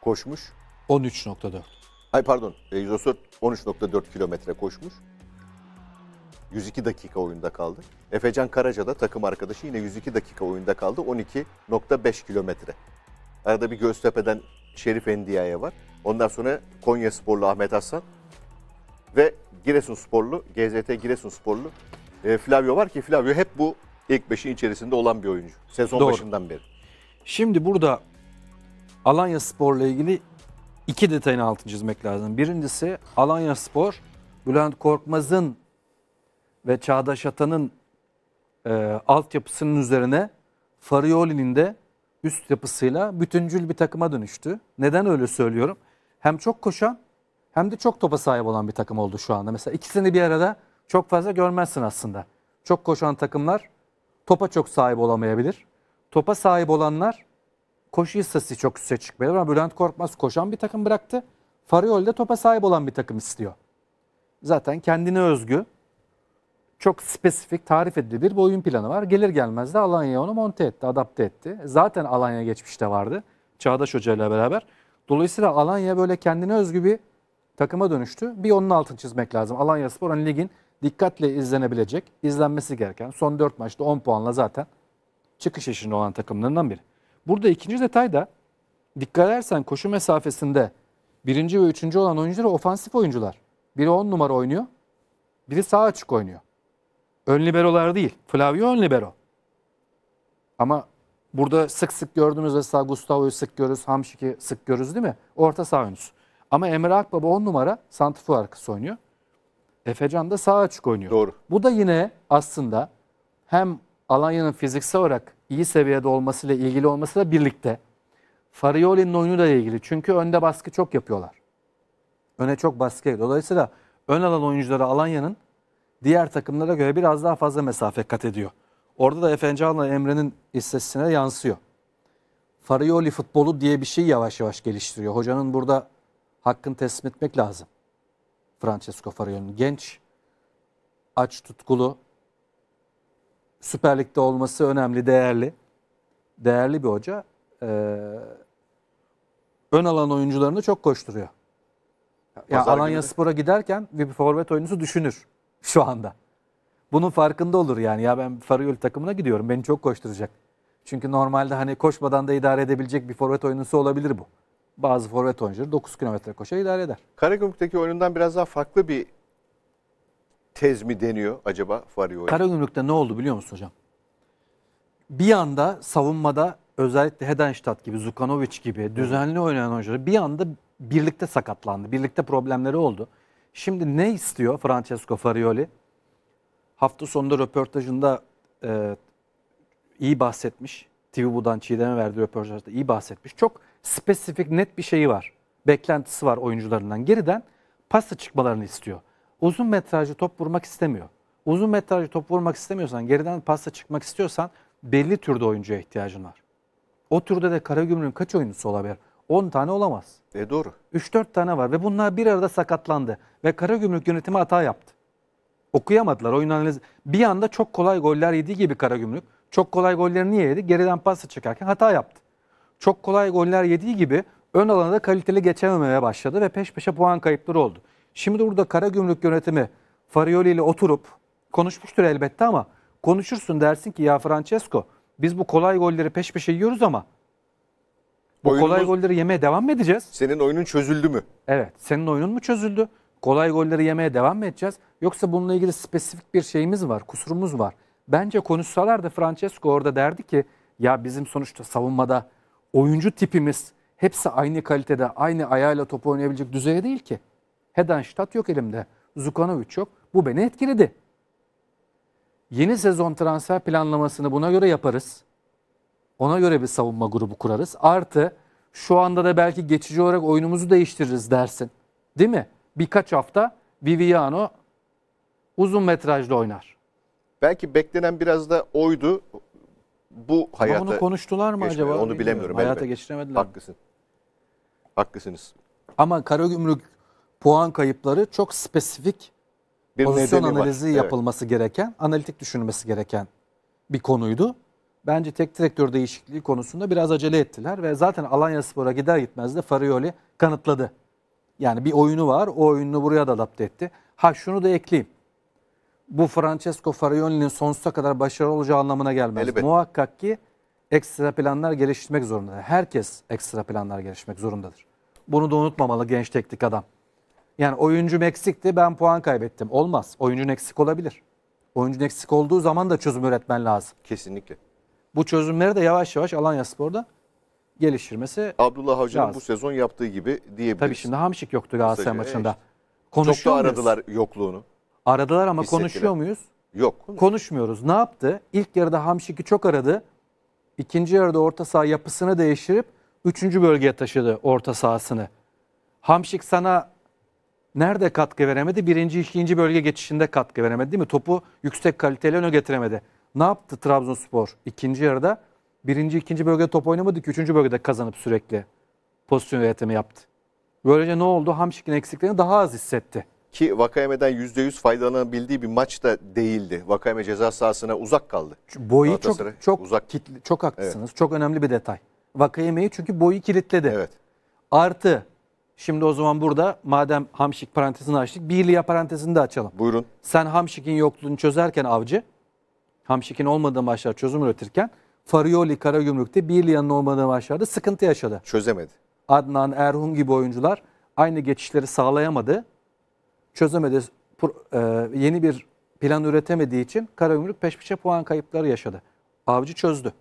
koşmuş. 13.4. Ay pardon, e, 134 13.4 kilometre koşmuş. 102 dakika oyunda kaldı. Efecan Karaca da takım arkadaşı yine 102 dakika oyunda kaldı. 12.5 kilometre. Arada bir Göztepe'den Şerif Endia'ya var. Ondan sonra Konya Sporlu Ahmet Hasan ve Giresun Sporlu, GZT Giresun Sporlu e, Flavio var ki Flavio hep bu ilk beşin içerisinde olan bir oyuncu. Sezon Doğru. başından beri. Şimdi burada Alanya Spor'la ilgili iki detayın altını çizmek lazım. Birincisi Alanya Spor, Bülent Korkmaz'ın ve Çağdaş Atan'ın e, altyapısının üzerine Farioli'nin de üst yapısıyla bütüncül bir takıma dönüştü. Neden öyle söylüyorum? Hem çok koşan hem de çok topa sahip olan bir takım oldu şu anda. Mesela ikisini bir arada çok fazla görmezsin aslında. Çok koşan takımlar topa çok sahip olamayabilir. Topa sahip olanlar koşu hissesi çok üste çıkmayabilir ama Bülent Korkmaz koşan bir takım bıraktı. Fariol de topa sahip olan bir takım istiyor. Zaten kendine özgü, çok spesifik, tarif edilebilir bir oyun planı var. Gelir gelmez de Alanya onu monte etti, adapte etti. Zaten Alanya geçmişte vardı. Çağdaş Hoca ile beraber. Dolayısıyla Alanya böyle kendine özgü bir takıma dönüştü. Bir onun altını çizmek lazım. Alanya Spor hani ligin dikkatle izlenebilecek, izlenmesi gereken son 4 maçta 10 puanla zaten çıkış yaşında olan takımlarından biri. Burada ikinci detay da dikkat edersen koşu mesafesinde birinci ve üçüncü olan oyuncular ofansif oyuncular. Biri 10 numara oynuyor, biri sağ açık oynuyor. Ön liberolar değil. Flavio ön libero. Ama burada sık sık gördüğümüz mesela Gustavo'yu sık görürüz, Hamşik'i sık görürüz değil mi? Orta saha oyuncusu. Ama Emre Akbaba 10 numara santifor arkası oynuyor. Efecan da sağ açık oynuyor. Doğru. Bu da yine aslında hem Alanya'nın fiziksel olarak iyi seviyede olmasıyla ilgili olmasıyla birlikte Farioli'nin oyunuyla ilgili. Çünkü önde baskı çok yapıyorlar. Öne çok baskı yapıyor. Dolayısıyla ön alan oyuncuları Alanya'nın diğer takımlara göre biraz daha fazla mesafe kat ediyor. Orada da Efencan'la Emre'nin istatistiğine yansıyor. Farioli futbolu diye bir şey yavaş yavaş geliştiriyor. Hocanın burada hakkını teslim etmek lazım. Francesco Farioli'nin genç, aç tutkulu, Süper Lig'de olması önemli, değerli. Değerli bir hoca. Ee, ön alan oyuncularını çok koşturuyor. Ya Pazar Alanya günü Spor'a giderken bir forvet oyuncusu düşünür şu anda. Bunun farkında olur yani. Ya ben Farioli takımına gidiyorum. Beni çok koşturacak. Çünkü normalde hani koşmadan da idare edebilecek bir forvet oyuncusu olabilir bu. Bazı forvet oyuncuları 9 kilometre koşar idare eder. Karagümrük'teki oyunundan biraz daha farklı bir tez mi deniyor acaba Farioli? Karagümrük'te ne oldu biliyor musun hocam? Bir anda savunmada özellikle Hedenstadt gibi, Zukanovic gibi düzenli oynayan oyuncular bir anda birlikte sakatlandı. Birlikte problemleri oldu. Şimdi ne istiyor Francesco Farioli? Hafta sonunda röportajında e, iyi bahsetmiş. TV Bu'dan Çiğdem'e verdiği röportajda iyi bahsetmiş. Çok spesifik net bir şeyi var. Beklentisi var oyuncularından. Geriden pasta çıkmalarını istiyor. Uzun metrajlı top vurmak istemiyor. Uzun metrajlı top vurmak istemiyorsan, geriden pasta çıkmak istiyorsan belli türde oyuncuya ihtiyacın var. O türde de Karagümrük'ün kaç oyuncusu olabilir? 10 tane olamaz. E doğru. 3-4 tane var ve bunlar bir arada sakatlandı. Ve Karagümrük yönetimi hata yaptı. Okuyamadılar oyun analizi. Bir anda çok kolay goller yediği gibi Karagümrük. Çok kolay golleri niye yedi? Geriden pasta çıkarken hata yaptı. Çok kolay goller yediği gibi ön alana da kaliteli geçememeye başladı ve peş peşe puan kayıpları oldu. Şimdi burada Karagümrük yönetimi Farioli ile oturup konuşmuştur elbette ama konuşursun dersin ki ya Francesco biz bu kolay golleri peş peşe yiyoruz ama bu kolay Oyunumuz- golleri yemeye devam mı edeceğiz? Senin oyunun çözüldü mü? Evet. Senin oyunun mu çözüldü? Kolay golleri yemeye devam mı edeceğiz? Yoksa bununla ilgili spesifik bir şeyimiz var, kusurumuz var. Bence konuşsalar da Francesco orada derdi ki ya bizim sonuçta savunmada oyuncu tipimiz hepsi aynı kalitede, aynı ayağıyla top oynayabilecek düzeyde değil ki. Hedenstadt yok elimde. Zukanovic yok. Bu beni etkiledi. Yeni sezon transfer planlamasını buna göre yaparız. Ona göre bir savunma grubu kurarız. Artı şu anda da belki geçici olarak oyunumuzu değiştiririz dersin. Değil mi? Birkaç hafta Viviano uzun metrajlı oynar. Belki beklenen biraz da oydu. Bu Ama hayata bunu konuştular mı acaba? Onu bilemiyorum, Hayata elbette. geçiremediler. mi? haklısın. Haklısınız. Ama Karagümrük puan kayıpları çok spesifik Bir pozisyon nedeni var. analizi Evet. yapılması gereken, analitik düşünülmesi gereken bir konuydu. Bence tek direktör değişikliği konusunda biraz acele ettiler ve zaten Alanya Spor'a gider gitmez de Farioli kanıtladı. Yani bir oyunu var, o oyununu buraya da adapte etti. Ha şunu da ekleyeyim. Bu Francesco Farioli'nin sonsuza kadar başarılı olacağı anlamına gelmez. Elbette. Muhakkak ki ekstra planlar geliştirmek zorundadır. Herkes ekstra planlar geliştirmek zorundadır. Bunu da unutmamalı genç teknik adam. Yani oyuncum eksikti ben puan kaybettim. Olmaz. Oyuncun eksik olabilir. Oyuncun eksik olduğu zaman da çözüm üretmen lazım. Kesinlikle. Bu çözümleri de yavaş yavaş Alanya Spor'da geliştirmesi. Abdullah Avcı'nın Lazım. bu sezon yaptığı gibi diyebiliriz. Tabii şimdi Hamşik yoktu Galatasaray Kısaca, maçında. Çok da Konuşuyor muyuz? aradılar yokluğunu. Aradılar ama Hissettiler. konuşuyor muyuz? Yok. Konuşmuyoruz. Ne yaptı? İlk yarıda Hamşik'i çok aradı. İkinci yarıda orta saha yapısını değiştirip üçüncü bölgeye taşıdı orta sahasını. Hamşik sana nerede katkı veremedi? Birinci, ikinci bölge geçişinde katkı veremedi değil mi? Topu yüksek kaliteli öne getiremedi. Ne yaptı Trabzonspor ikinci yarıda? Birinci, ikinci bölgede top oynamadı ki üçüncü bölgede kazanıp sürekli pozisyon yönetimi yaptı. Böylece ne oldu? Hamşik'in eksiklerini daha az hissetti. Ki Vakayeme'den %100 faydalanabildiği bir maç da değildi. Vakayeme ceza sahasına uzak kaldı. Boyu çok çok uzak. kitli- çok haklısınız. Çok önemli bir detay. Vakayeme'yi çünkü boyu kilitledi. Evet. Artı şimdi o zaman burada madem Hamşik parantezini açtık Birliğe parantezini de açalım. Buyurun. Sen Hamşik'in yokluğunu çözerken avcı, Hamşik'in olmadığı maçlar çözüm üretirken Farioli Karagümrük'te Birliğe'nin olmadığı maçlarda sıkıntı yaşadı. Çözemedi. Adnan, Erhun gibi oyuncular aynı geçişleri sağlayamadı. Çözemedi. E, yeni bir plan üretemediği için Karagümrük peş peşe puan kayıpları yaşadı. Avcı çözdü.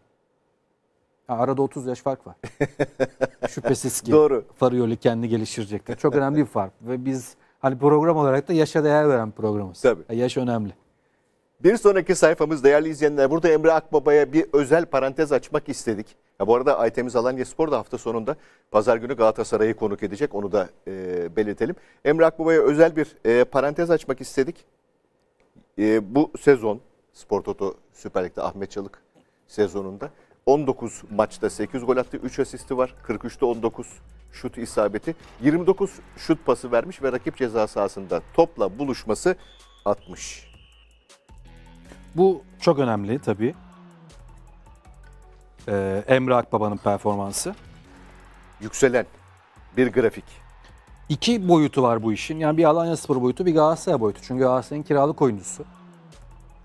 Arada 30 yaş fark var. Şüphesiz ki Doğru. Farioli kendi geliştirecektir. Çok önemli bir fark. Ve biz hani program olarak da yaşa değer veren programız. Tabii. Ya Yaş önemli. Bir sonraki sayfamız değerli izleyenler burada Emre Akbaba'ya bir özel parantez açmak istedik. Ya bu arada Aytemiz Alanya Spor da hafta sonunda pazar günü Galatasaray'ı konuk edecek onu da e, belirtelim. Emre Akbaba'ya özel bir e, parantez açmak istedik. E, bu sezon Spor Toto Süper Lig'de Ahmet Çalık sezonunda 19 maçta 8 gol attı, 3 asisti var. 43'te 19 şut isabeti. 29 şut pası vermiş ve rakip ceza sahasında topla buluşması 60. Bu çok önemli tabii. Ee, Emre Akbaba'nın performansı. yükselen bir grafik. İki boyutu var bu işin. Yani bir Alanya Spor boyutu, bir Galatasaray boyutu. Çünkü Galatasaray'ın kiralık oyuncusu.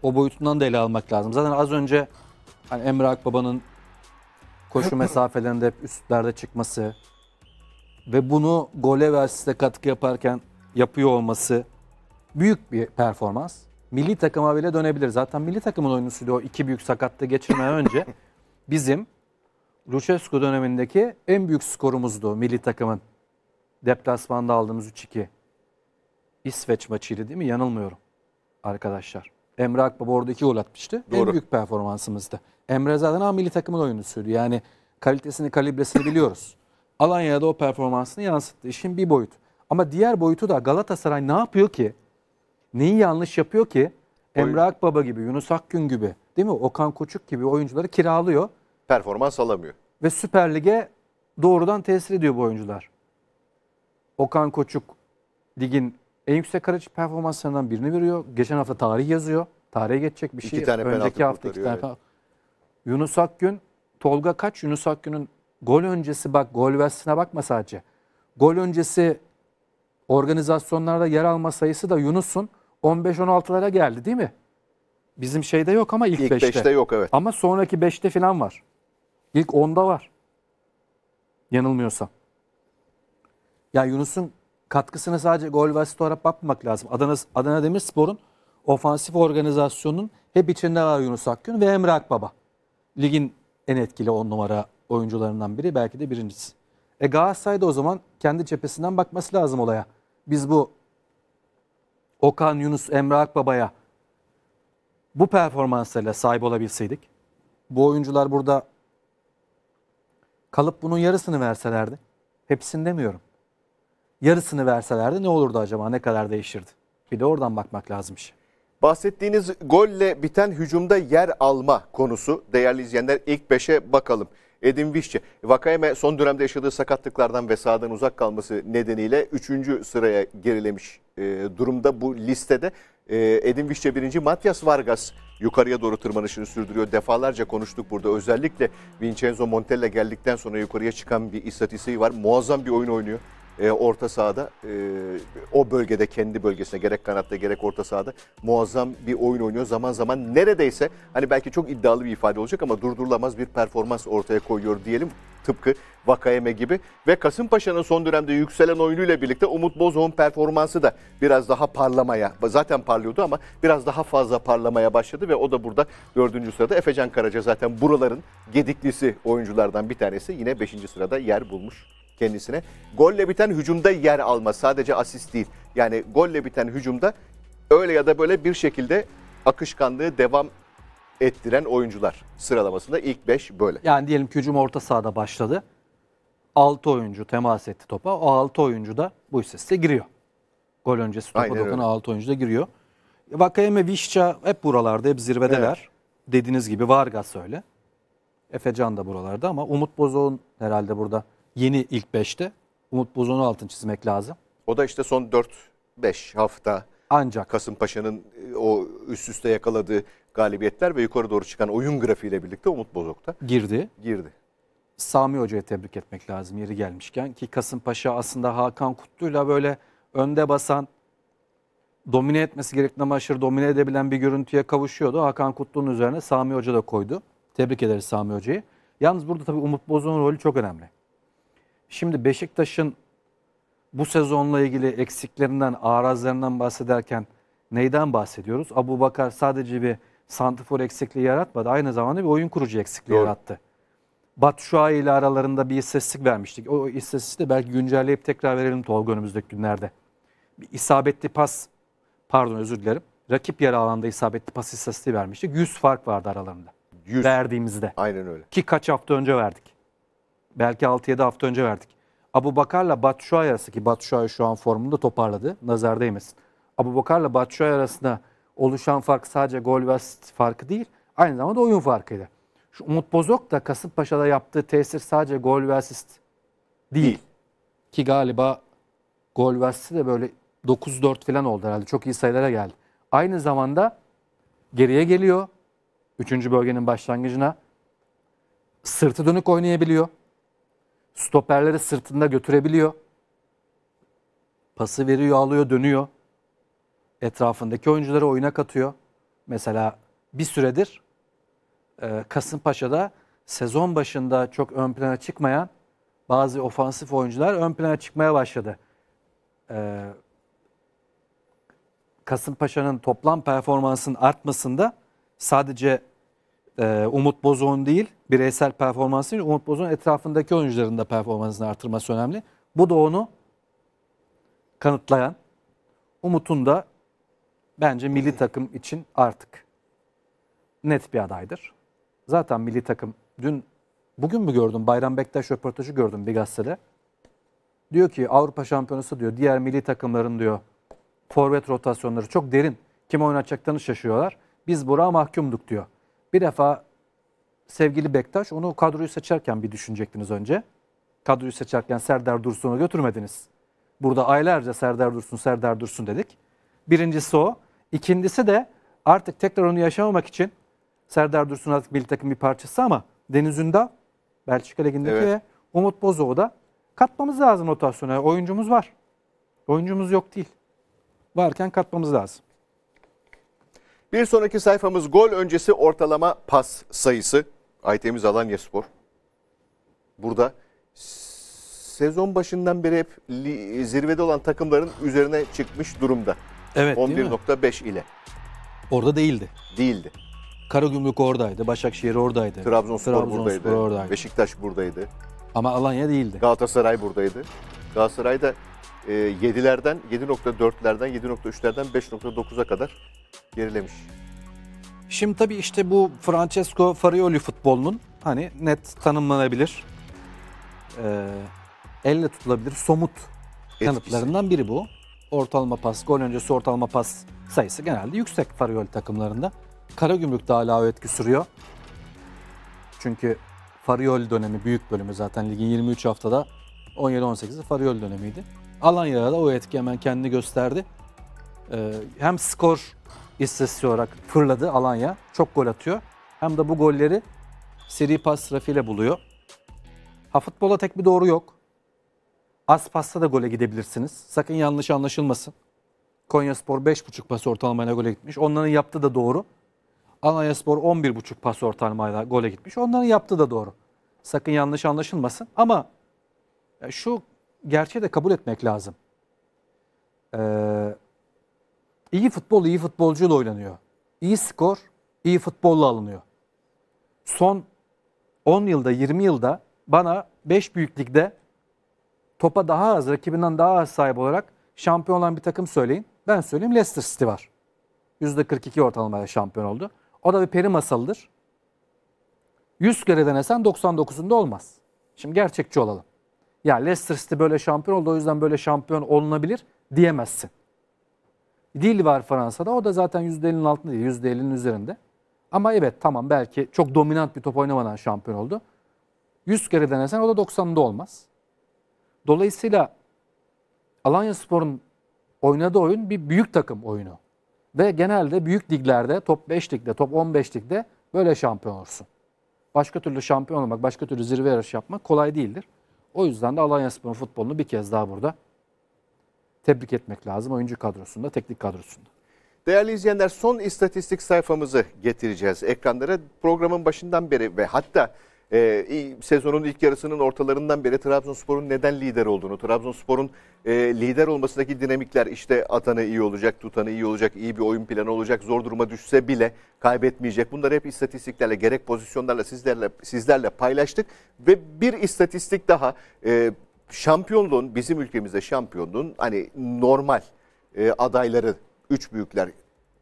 O boyutundan da ele almak lazım. Zaten az önce hani Emre Akbaba'nın koşu mesafelerinde hep üstlerde çıkması ve bunu gole ve asiste katkı yaparken yapıyor olması büyük bir performans. Milli takıma bile dönebilir. Zaten milli takımın oyuncusuydu o iki büyük sakatlığı geçirmeden önce. Bizim Lucescu dönemindeki en büyük skorumuzdu milli takımın. Deplasmanda aldığımız 3-2. İsveç maçıydı değil mi? Yanılmıyorum arkadaşlar. Emre Akbaba orada iki gol atmıştı. En Doğru. büyük performansımızdı. Emre zaten ama milli takımın oyuncusuydu. Yani kalitesini, kalibresini biliyoruz. Alanya'da da o performansını yansıttı. İşin bir boyut. Ama diğer boyutu da Galatasaray ne yapıyor ki? Neyi yanlış yapıyor ki? Emre Akbaba gibi, Yunus Akgün gibi, değil mi? Okan Koçuk gibi oyuncuları kiralıyor Performans alamıyor. ve Süper Lig'e doğrudan tesir ediyor bu oyuncular. Okan Koçuk ligin en yüksek kaleci performanslarından birini veriyor. Geçen hafta tarih yazıyor. Tarihe geçecek bir İki şey. tane penaltı Önceki hafta iki kurtarıyor, tane evet. penaltı. Yunus Akgün, Tolga Kaç, Yunus Akgün'ün gol öncesi bak gol versine bakma sadece. Gol öncesi organizasyonlarda yer alma sayısı da Yunus'un 15-16'lara geldi değil mi? Bizim şeyde yok ama ilk İlk 5'te. 5'te yok evet. Ama sonraki 5'te falan var. İlk 10'da var. Yanılmıyorsam. Ya Yunus'un katkısını sadece gol ve asist olarak bakmamak lazım. Adana, Adana Demirspor'un ofansif organizasyonunun hep içinde var Yunus Akgün ve Emre Akbaba. Ligin en etkili 10 numara oyuncularından biri belki de birincisi. E Galatasaray'da o zaman kendi cephesinden bakması lazım olaya. Biz bu Okan, Yunus, Emre Akbaba'ya bu performanslarla sahip olabilseydik, bu oyuncular burada kalıp bunun yarısını verselerdi, hepsini demiyorum. Yarısını verselerdi ne olurdu acaba, ne kadar değişirdi? Bir de oradan bakmak lazım işe. Bahsettiğiniz golle biten hücumda yer alma konusu değerli izleyenler ilk 5'e bakalım. Edin Vişçe, Vakayeme son dönemde yaşadığı sakatlıklardan ve sahadan uzak kalması nedeniyle 3. sıraya gerilemiş e, durumda bu listede. E, Edin Vişçe birinci, Matias Vargas yukarıya doğru tırmanışını sürdürüyor. Defalarca konuştuk burada. Özellikle Vincenzo Montella geldikten sonra yukarıya çıkan bir istatistiği var. Muazzam bir oyun oynuyor e, orta sahada e, o bölgede kendi bölgesine gerek kanatta gerek orta sahada muazzam bir oyun oynuyor. Zaman zaman neredeyse hani belki çok iddialı bir ifade olacak ama durdurulamaz bir performans ortaya koyuyor diyelim. Tıpkı Vakayeme gibi ve Kasımpaşa'nın son dönemde yükselen oyunuyla birlikte Umut Bozok'un performansı da biraz daha parlamaya zaten parlıyordu ama biraz daha fazla parlamaya başladı ve o da burada dördüncü sırada. Efecan Karaca zaten buraların gediklisi oyunculardan bir tanesi yine beşinci sırada yer bulmuş kendisine. Golle biten hücumda yer alma sadece asist değil. Yani golle biten hücumda öyle ya da böyle bir şekilde akışkanlığı devam ettiren oyuncular sıralamasında ilk 5 böyle. Yani diyelim ki hücum orta sahada başladı. 6 oyuncu temas etti topa. O 6 oyuncu da bu istatistiğe giriyor. Gol öncesi topa Aynen dokunan 6 oyuncu da giriyor. Vakayeme, Vişça hep buralarda, hep zirvedeler. Dediğiniz gibi Vargas öyle. Efecan da buralarda ama Umut Bozok'un herhalde burada yeni ilk 5'te. Umut Bozok'un altını çizmek lazım. O da işte son 4-5 hafta Ancak Kasımpaşa'nın e, o üst üste yakaladığı galibiyetler ve yukarı doğru çıkan oyun grafiğiyle birlikte Umut Bozok da girdi. girdi. Sami Hoca'ya tebrik etmek lazım yeri gelmişken. Ki Kasımpaşa aslında Hakan Kutlu'yla böyle önde basan, domine etmesi gerektiğinden aşırı domine edebilen bir görüntüye kavuşuyordu. Hakan Kutlu'nun üzerine Sami Hoca da koydu. Tebrik ederiz Sami Hoca'yı. Yalnız burada tabii Umut Bozok'un rolü çok önemli. Şimdi Beşiktaş'ın bu sezonla ilgili eksiklerinden, arazilerinden bahsederken neyden bahsediyoruz? Abu Bakar sadece bir santifor eksikliği yaratmadı. Aynı zamanda bir oyun kurucu eksikliği Doğru. yarattı. Batshuayi ile aralarında bir istatistik vermiştik. O istatistiği de belki güncelleyip tekrar verelim Tolga önümüzdeki günlerde. Bir isabetli pas, pardon özür dilerim. Rakip yarı alanda isabetli pas istatistiği vermiştik. 100 fark vardı aralarında. 100. Verdiğimizde. Aynen öyle. Ki kaç hafta önce verdik. Belki 6-7 hafta önce verdik. Abu Bakar'la Batshuayi arası ki Batshuayi şu an formunda toparladı. Nazar değmesin. Abu Bakar'la Batshuayi arasında oluşan fark sadece gol ve asist farkı değil. Aynı zamanda oyun farkıydı. Şu Umut Bozok da Kasımpaşa'da yaptığı tesir sadece gol ve asist değil. Değil. Ki galiba gol ve asisti de böyle 9-4 falan oldu herhalde. Çok iyi sayılara geldi. Aynı zamanda geriye geliyor. Üçüncü bölgenin başlangıcına. Sırtı dönük oynayabiliyor. Stoperleri sırtında götürebiliyor. Pası veriyor, alıyor, dönüyor. Etrafındaki oyuncuları oyuna katıyor. Mesela bir süredir e, Kasımpaşa'da sezon başında çok ön plana çıkmayan bazı ofansif oyuncular ön plana çıkmaya başladı. E, Kasımpaşa'nın toplam performansının artmasında sadece e, Umut Bozok'un değil, bireysel performansı değil, Umut Bozok'un etrafındaki oyuncuların da performansını artırması önemli. Bu da onu kanıtlayan, Umut'un da bence milli takım için artık net bir adaydır. Zaten milli takım dün, bugün mü gördüm Bayram Bektaş röportajı gördüm bir gazetede. Diyor ki Avrupa Şampiyonası diyor diğer milli takımların diyor forvet rotasyonları çok derin. Kim oynatacaklarını şaşırıyorlar. Biz buraya mahkumduk diyor. Bir defa sevgili Bektaş onu kadroyu seçerken bir düşünecektiniz önce. Kadroyu seçerken Serdar Dursun'u götürmediniz. Burada aylarca Serdar Dursun, Serdar Dursun dedik. Birincisi o. İkincisi de artık tekrar onu yaşamamak için Serdar Dursun artık milli takım bir parçası ama Deniz Ündal, Belçika Ligi'ndeki Evet. ve Umut Bozok'u da katmamız lazım rotasyona. Oyuncumuz var. Oyuncumuz yok değil. Varken katmamız lazım. Bir sonraki sayfamız gol öncesi ortalama pas sayısı. Aytemiz Alanyaspor. Burada s- sezon başından beri hep zirvede olan takımların üzerine çıkmış durumda. Evet değil mi? 11.5 ile Orada değildi. değildi. Karagümrük oradaydı, Başakşehir oradaydı. Trabzonspor, buradaydı. oradaydı. Beşiktaş buradaydı. Ama Alanya değildi. Galatasaray buradaydı. Galatasaray da e, 7'lerden 7.4'lerden 7.3'lerden 5.9'a kadar gerilemiş. Şimdi tabii işte bu Francesco Farioli futbolunun hani net tanımlanabilir, e, elle tutulabilir, somut Etkisi. kanıtlarından biri bu. ortalama pas, gol öncesi ortalama pas sayısı genelde yüksek Farioli takımlarında. Karagümrük de hala o etki sürüyor. Çünkü Farioli dönemi büyük bölümü zaten ligin 23 haftada 17-18'i Farioli dönemiydi. Alanya'da da o etki hemen kendini gösterdi. Ee, hem skor istatistiği olarak fırladı Alanya. Çok gol atıyor. Hem de bu golleri seri pas trafiğiyle buluyor. Ha futbola tek bir doğru yok. Az pasta da gole gidebilirsiniz. Sakın yanlış anlaşılmasın. Konyaspor 5.5 pas ortalamayla gole gitmiş. Onların yaptığı da doğru. Alanyaspor 11.5 pas ortalamayla gole gitmiş. Onların yaptığı da doğru. Sakın yanlış anlaşılmasın. Ama e, şu gerçeği de kabul etmek lazım. Ee, iyi futbol iyi futbolcuyla oynanıyor. İyi skor iyi futbolla alınıyor. Son 10 yılda 20 yılda bana 5 büyük ligde topa daha az, rakibinden daha az sahip olarak şampiyon olan bir takım söyleyin. Ben söyleyeyim Leicester City var. %42 ortalamayla şampiyon oldu. O da bir peri masalıdır. 100 kere denesen 99'unda olmaz. Şimdi gerçekçi olalım. Ya Leicester City böyle şampiyon oldu o yüzden böyle şampiyon olunabilir diyemezsin. Dil var Fransa'da o da zaten %50'nin altında değil %50'nin üzerinde. Ama evet tamam belki çok dominant bir top oynamadan şampiyon oldu. 100 kere denesen o da 90'ında olmaz. Dolayısıyla Alanya Spor'un oynadığı oyun bir büyük takım oyunu. Ve genelde büyük liglerde, top 5 ligde, top 15 ligde böyle şampiyon olursun. Başka türlü şampiyon olmak, başka türlü zirve yarışı yapmak kolay değildir. O yüzden de Alanya Spor'un futbolunu bir kez daha burada tebrik etmek lazım. Oyuncu kadrosunda, teknik kadrosunda. Değerli izleyenler son istatistik sayfamızı getireceğiz ekranlara. Programın başından beri ve hatta e, sezonun ilk yarısının ortalarından beri Trabzonspor'un neden lider olduğunu, Trabzonspor'un e, lider olmasındaki dinamikler işte atanı iyi olacak, tutanı iyi olacak, iyi bir oyun planı olacak, zor duruma düşse bile kaybetmeyecek. Bunları hep istatistiklerle, gerek pozisyonlarla sizlerle sizlerle paylaştık ve bir istatistik daha e, şampiyonluğun bizim ülkemizde şampiyonluğun hani normal e, adayları üç büyükler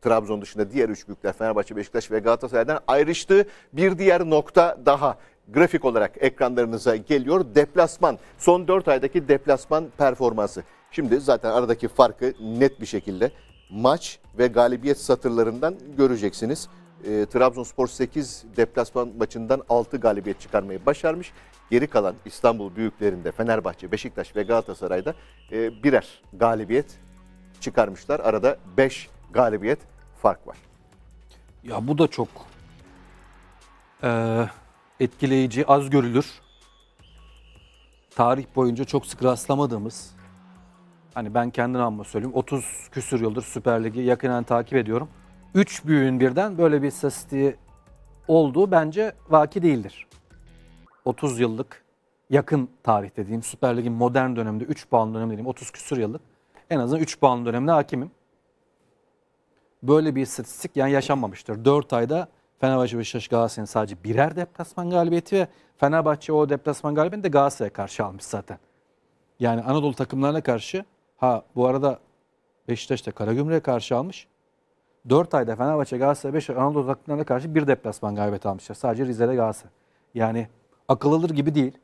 Trabzon dışında diğer üç büyükler Fenerbahçe, Beşiktaş ve Galatasaray'dan ayrıştığı bir diğer nokta daha grafik olarak ekranlarınıza geliyor. Deplasman, son 4 aydaki deplasman performansı. Şimdi zaten aradaki farkı net bir şekilde maç ve galibiyet satırlarından göreceksiniz. E, Trabzonspor 8 deplasman maçından 6 galibiyet çıkarmayı başarmış. Geri kalan İstanbul büyüklerinde Fenerbahçe, Beşiktaş ve Galatasaray'da e, birer galibiyet çıkarmışlar. Arada 5 galibiyet fark var. Ya bu da çok e, etkileyici, az görülür. Tarih boyunca çok sık rastlamadığımız, hani ben kendim anma söyleyeyim, 30 küsür yıldır Süper Lig'i yakinen takip ediyorum. 3 büyüğün birden böyle bir istatistiği olduğu bence vaki değildir. 30 yıllık yakın tarih dediğim Süper Lig'in modern döneminde 3 puan dönemi dediğim 30 küsür yıllık en azından 3 puan döneminde hakimim. Böyle bir istatistik yani yaşanmamıştır. 4 ayda Fenerbahçe Beşiktaş Galatasaray'ın sadece birer deplasman galibiyeti ve Fenerbahçe o deplasman galibiyetini de Galatasaray'a karşı almış zaten. Yani Anadolu takımlarına karşı ha bu arada Beşiktaş da Karagümrük'e karşı almış. 4 ayda Fenerbahçe, Galatasaray, Beşiktaş, Anadolu takımlarına karşı bir deplasman galibiyeti almışlar. Sadece Rize'de Galatasaray. Yani akıl alır gibi değil.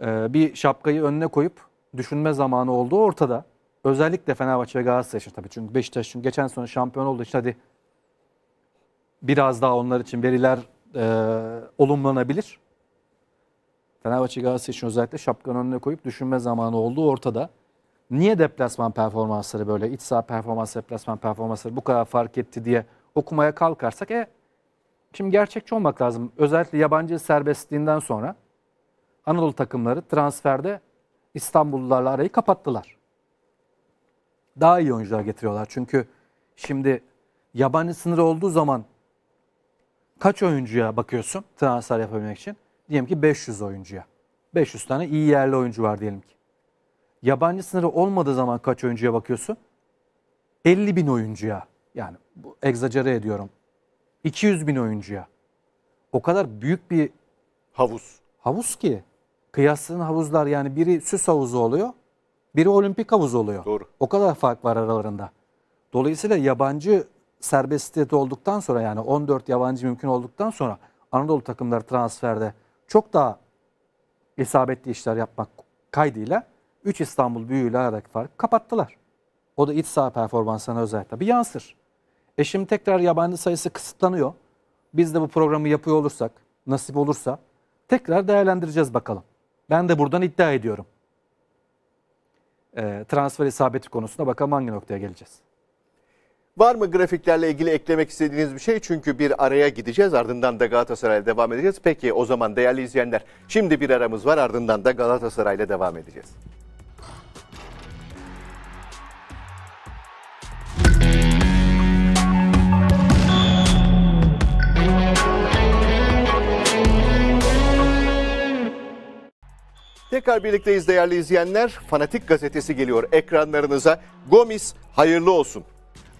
Ee, bir şapkayı önüne koyup düşünme zamanı olduğu ortada. Özellikle Fenerbahçe ve Galatasaray için tabii. Çünkü Beşiktaş çünkü geçen sene şampiyon olduğu için hadi biraz daha onlar için veriler e, olumlanabilir. Fenerbahçe Galatasaray için özellikle şapkanın önüne koyup düşünme zamanı olduğu ortada. Niye deplasman performansları böyle, iç saha performansı, deplasman performansları bu kadar fark etti diye okumaya kalkarsak e şimdi gerçekçi olmak lazım. Özellikle yabancı serbestliğinden sonra Anadolu takımları transferde İstanbullularla arayı kapattılar. Daha iyi oyuncular getiriyorlar. Çünkü şimdi yabancı sınırı olduğu zaman kaç oyuncuya bakıyorsun transfer yapabilmek için? Diyelim ki 500 oyuncuya. 500 tane iyi yerli oyuncu var diyelim ki. Yabancı sınırı olmadığı zaman kaç oyuncuya bakıyorsun? 50 bin oyuncuya. Yani bu egzajere ediyorum. 200 bin oyuncuya. O kadar büyük bir Havuz. havuz ki. Kıyasladığın havuzlar yani biri süs havuzu oluyor, biri olimpik havuzu oluyor. Doğru. O kadar fark var aralarında. Dolayısıyla yabancı serbestiyeti olduktan sonra yani 14 yabancı mümkün olduktan sonra Anadolu takımları transferde çok daha isabetli işler yapmak kaydıyla 3 İstanbul büyüğüyle aradaki farkı kapattılar. O da iç saha performansına özel tabii yansır. E şimdi tekrar yabancı sayısı kısıtlanıyor. Biz de bu programı yapıyor olursak, nasip olursa tekrar değerlendireceğiz bakalım. Ben de buradan iddia ediyorum. E, transfer isabeti konusunda bakalım hangi noktaya geleceğiz. Var mı grafiklerle ilgili eklemek istediğiniz bir şey? Çünkü bir araya gideceğiz ardından da Galatasaray'la devam edeceğiz. Peki o zaman değerli izleyenler şimdi bir aramız var ardından da Galatasaray'la devam edeceğiz. Tekrar birlikteyiz değerli izleyenler. Fanatik gazetesi geliyor ekranlarınıza. Gomis hayırlı olsun.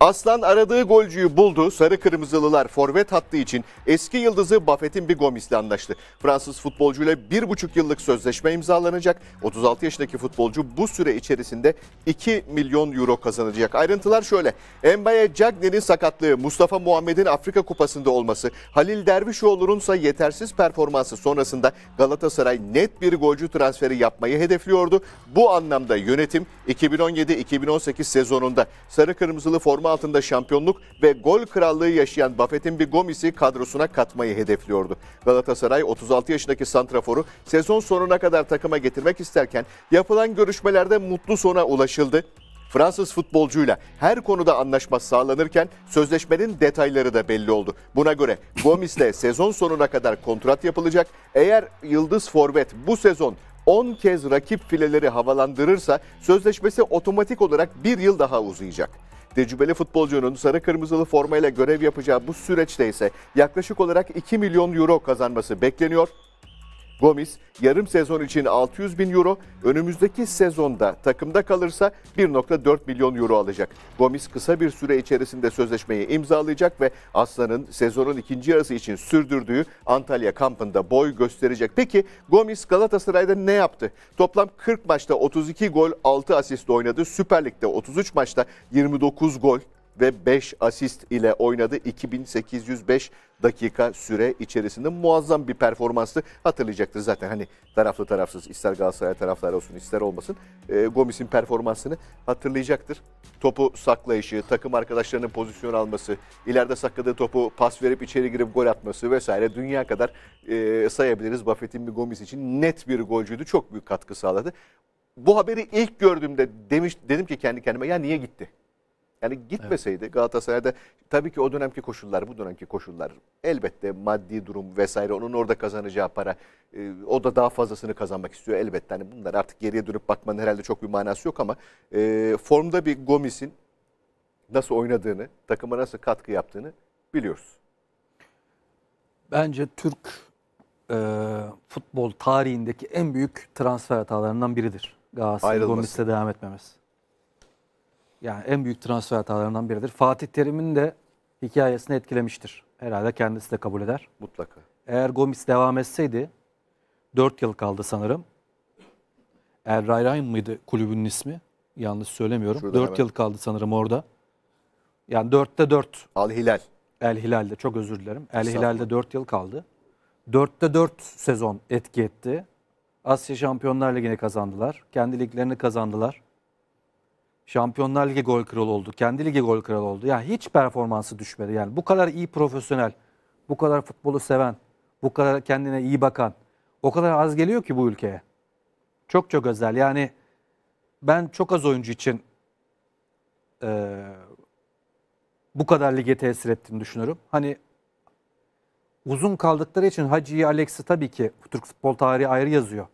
Aslan aradığı golcüyü buldu. Sarı Kırmızılılar forvet hattı için eski yıldızı Buffett'in bir Gomis'le anlaştı. Fransız futbolcuyla bir buçuk yıllık sözleşme imzalanacak. 36 yaşındaki futbolcu bu süre içerisinde 2 milyon euro kazanacak. Ayrıntılar şöyle. Mbaye Cagney'in sakatlığı, Mustafa Muhammed'in Afrika Kupası'nda olması, Halil Dervişoğlu'nun ise yetersiz performansı sonrasında Galatasaray net bir golcü transferi yapmayı hedefliyordu. Bu anlamda yönetim 2017-2018 sezonunda Sarı Kırmızılı forma altında şampiyonluk ve gol krallığı yaşayan Buffett'in bir Gomis'i kadrosuna katmayı hedefliyordu. Galatasaray 36 yaşındaki santraforu sezon sonuna kadar takıma getirmek isterken yapılan görüşmelerde mutlu sona ulaşıldı. Fransız futbolcuyla her konuda anlaşma sağlanırken sözleşmenin detayları da belli oldu. Buna göre Gomis'le sezon sonuna kadar kontrat yapılacak. Eğer Yıldız Forvet bu sezon 10 kez rakip fileleri havalandırırsa sözleşmesi otomatik olarak bir yıl daha uzayacak. Tecrübeli futbolcunun sarı kırmızılı formayla görev yapacağı bu süreçte ise yaklaşık olarak 2 milyon euro kazanması bekleniyor. Gomis yarım sezon için 600 bin euro, önümüzdeki sezonda takımda kalırsa 1.4 milyon euro alacak. Gomis kısa bir süre içerisinde sözleşmeyi imzalayacak ve Aslan'ın sezonun ikinci yarısı için sürdürdüğü Antalya kampında boy gösterecek. Peki Gomis Galatasaray'da ne yaptı? Toplam 40 maçta 32 gol 6 asist oynadı. Süper Lig'de 33 maçta 29 gol ve 5 asist ile oynadı. 2805 dakika süre içerisinde muazzam bir performanstı. Hatırlayacaktır zaten hani taraflı tarafsız ister Galatasaray taraftarı olsun ister olmasın. E, Gomis'in performansını hatırlayacaktır. Topu saklayışı, takım arkadaşlarının pozisyon alması, ileride sakladığı topu pas verip içeri girip gol atması vesaire dünya kadar e, sayabiliriz. Buffett'in bir Gomis için net bir golcüydü. Çok büyük katkı sağladı. Bu haberi ilk gördüğümde demiş dedim ki kendi kendime ya niye gitti? Yani gitmeseydi Galatasaray'da tabii ki o dönemki koşullar, bu dönemki koşullar elbette maddi durum vesaire onun orada kazanacağı para e, o da daha fazlasını kazanmak istiyor elbette. Hani bunlar artık geriye dönüp bakmanın herhalde çok bir manası yok ama e, formda bir Gomis'in nasıl oynadığını, takıma nasıl katkı yaptığını biliyoruz. Bence Türk e, futbol tarihindeki en büyük transfer hatalarından biridir. Galatasaray'ın. Gomis'le devam etmemesi. Yani en büyük transfer hatalarından biridir. Fatih Terim'in de hikayesini etkilemiştir. Herhalde kendisi de kabul eder. Mutlaka. Eğer Gomis devam etseydi 4 yıl kaldı sanırım. El Rayrayn mıydı kulübünün ismi? Yanlış söylemiyorum. Şurada 4 hemen. yıl kaldı sanırım orada. Yani 4'te 4 Al Hilal. El Hilal'de çok özür dilerim. El. Hilal'de 4 yıl kaldı. 4'te 4 sezon etki etti. Asya Şampiyonlar Ligi'ni kazandılar. Kendi liglerini kazandılar. Şampiyonlar Ligi gol kralı oldu. Kendi ligi gol kralı oldu. Yani hiç performansı düşmedi. Yani bu kadar iyi profesyonel, bu kadar futbolu seven, bu kadar kendine iyi bakan, o kadar az geliyor ki bu ülkeye. Çok çok özel. Yani ben çok az oyuncu için eee, bu kadar lige tesir ettiğini düşünüyorum. Hani uzun kaldıkları için Hacı'yı, Alex'i tabii ki Türk futbol tarihi ayrı yazıyor.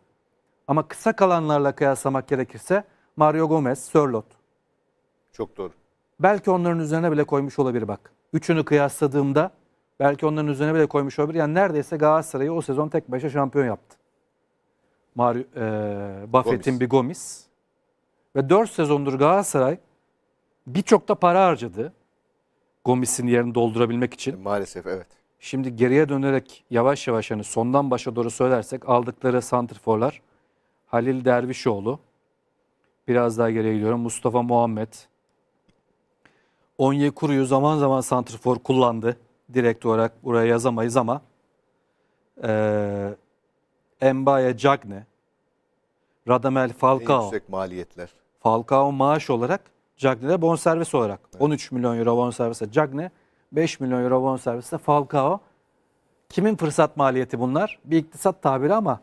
Ama kısa kalanlarla kıyaslamak gerekirse Mario Gomez, Sörloth. Çok doğru. Belki onların üzerine bile koymuş olabilir bak. Üçünü kıyasladığımda belki onların üzerine bile koymuş olabilir. Yani neredeyse Galatasaray'ı o sezon tek başına şampiyon yaptı. Mario, e, Buffett'in bir Gomis. Ve 4 sezondur Galatasaray birçok da para harcadı. Gomis'in yerini doldurabilmek için. Maalesef evet. Şimdi geriye dönerek yavaş yavaş hani sondan başa doğru söylersek aldıkları santrforlar Halil Dervişoğlu, biraz daha geriye gidiyorum Mustafa Muhammed, Onyekuru'yu zaman zaman santrfor kullandı. Direkt olarak buraya yazamayız ama eee Mbaye Cagne, Radamel En Falcao. yüksek maliyetler. Falcao maaş olarak Cagne'de bonservis olarak. 13 milyon euro bonservise Cagne, 5 milyon euro bonservise Falcao. Kimin fırsat maliyeti bunlar? Bir iktisat tabiri ama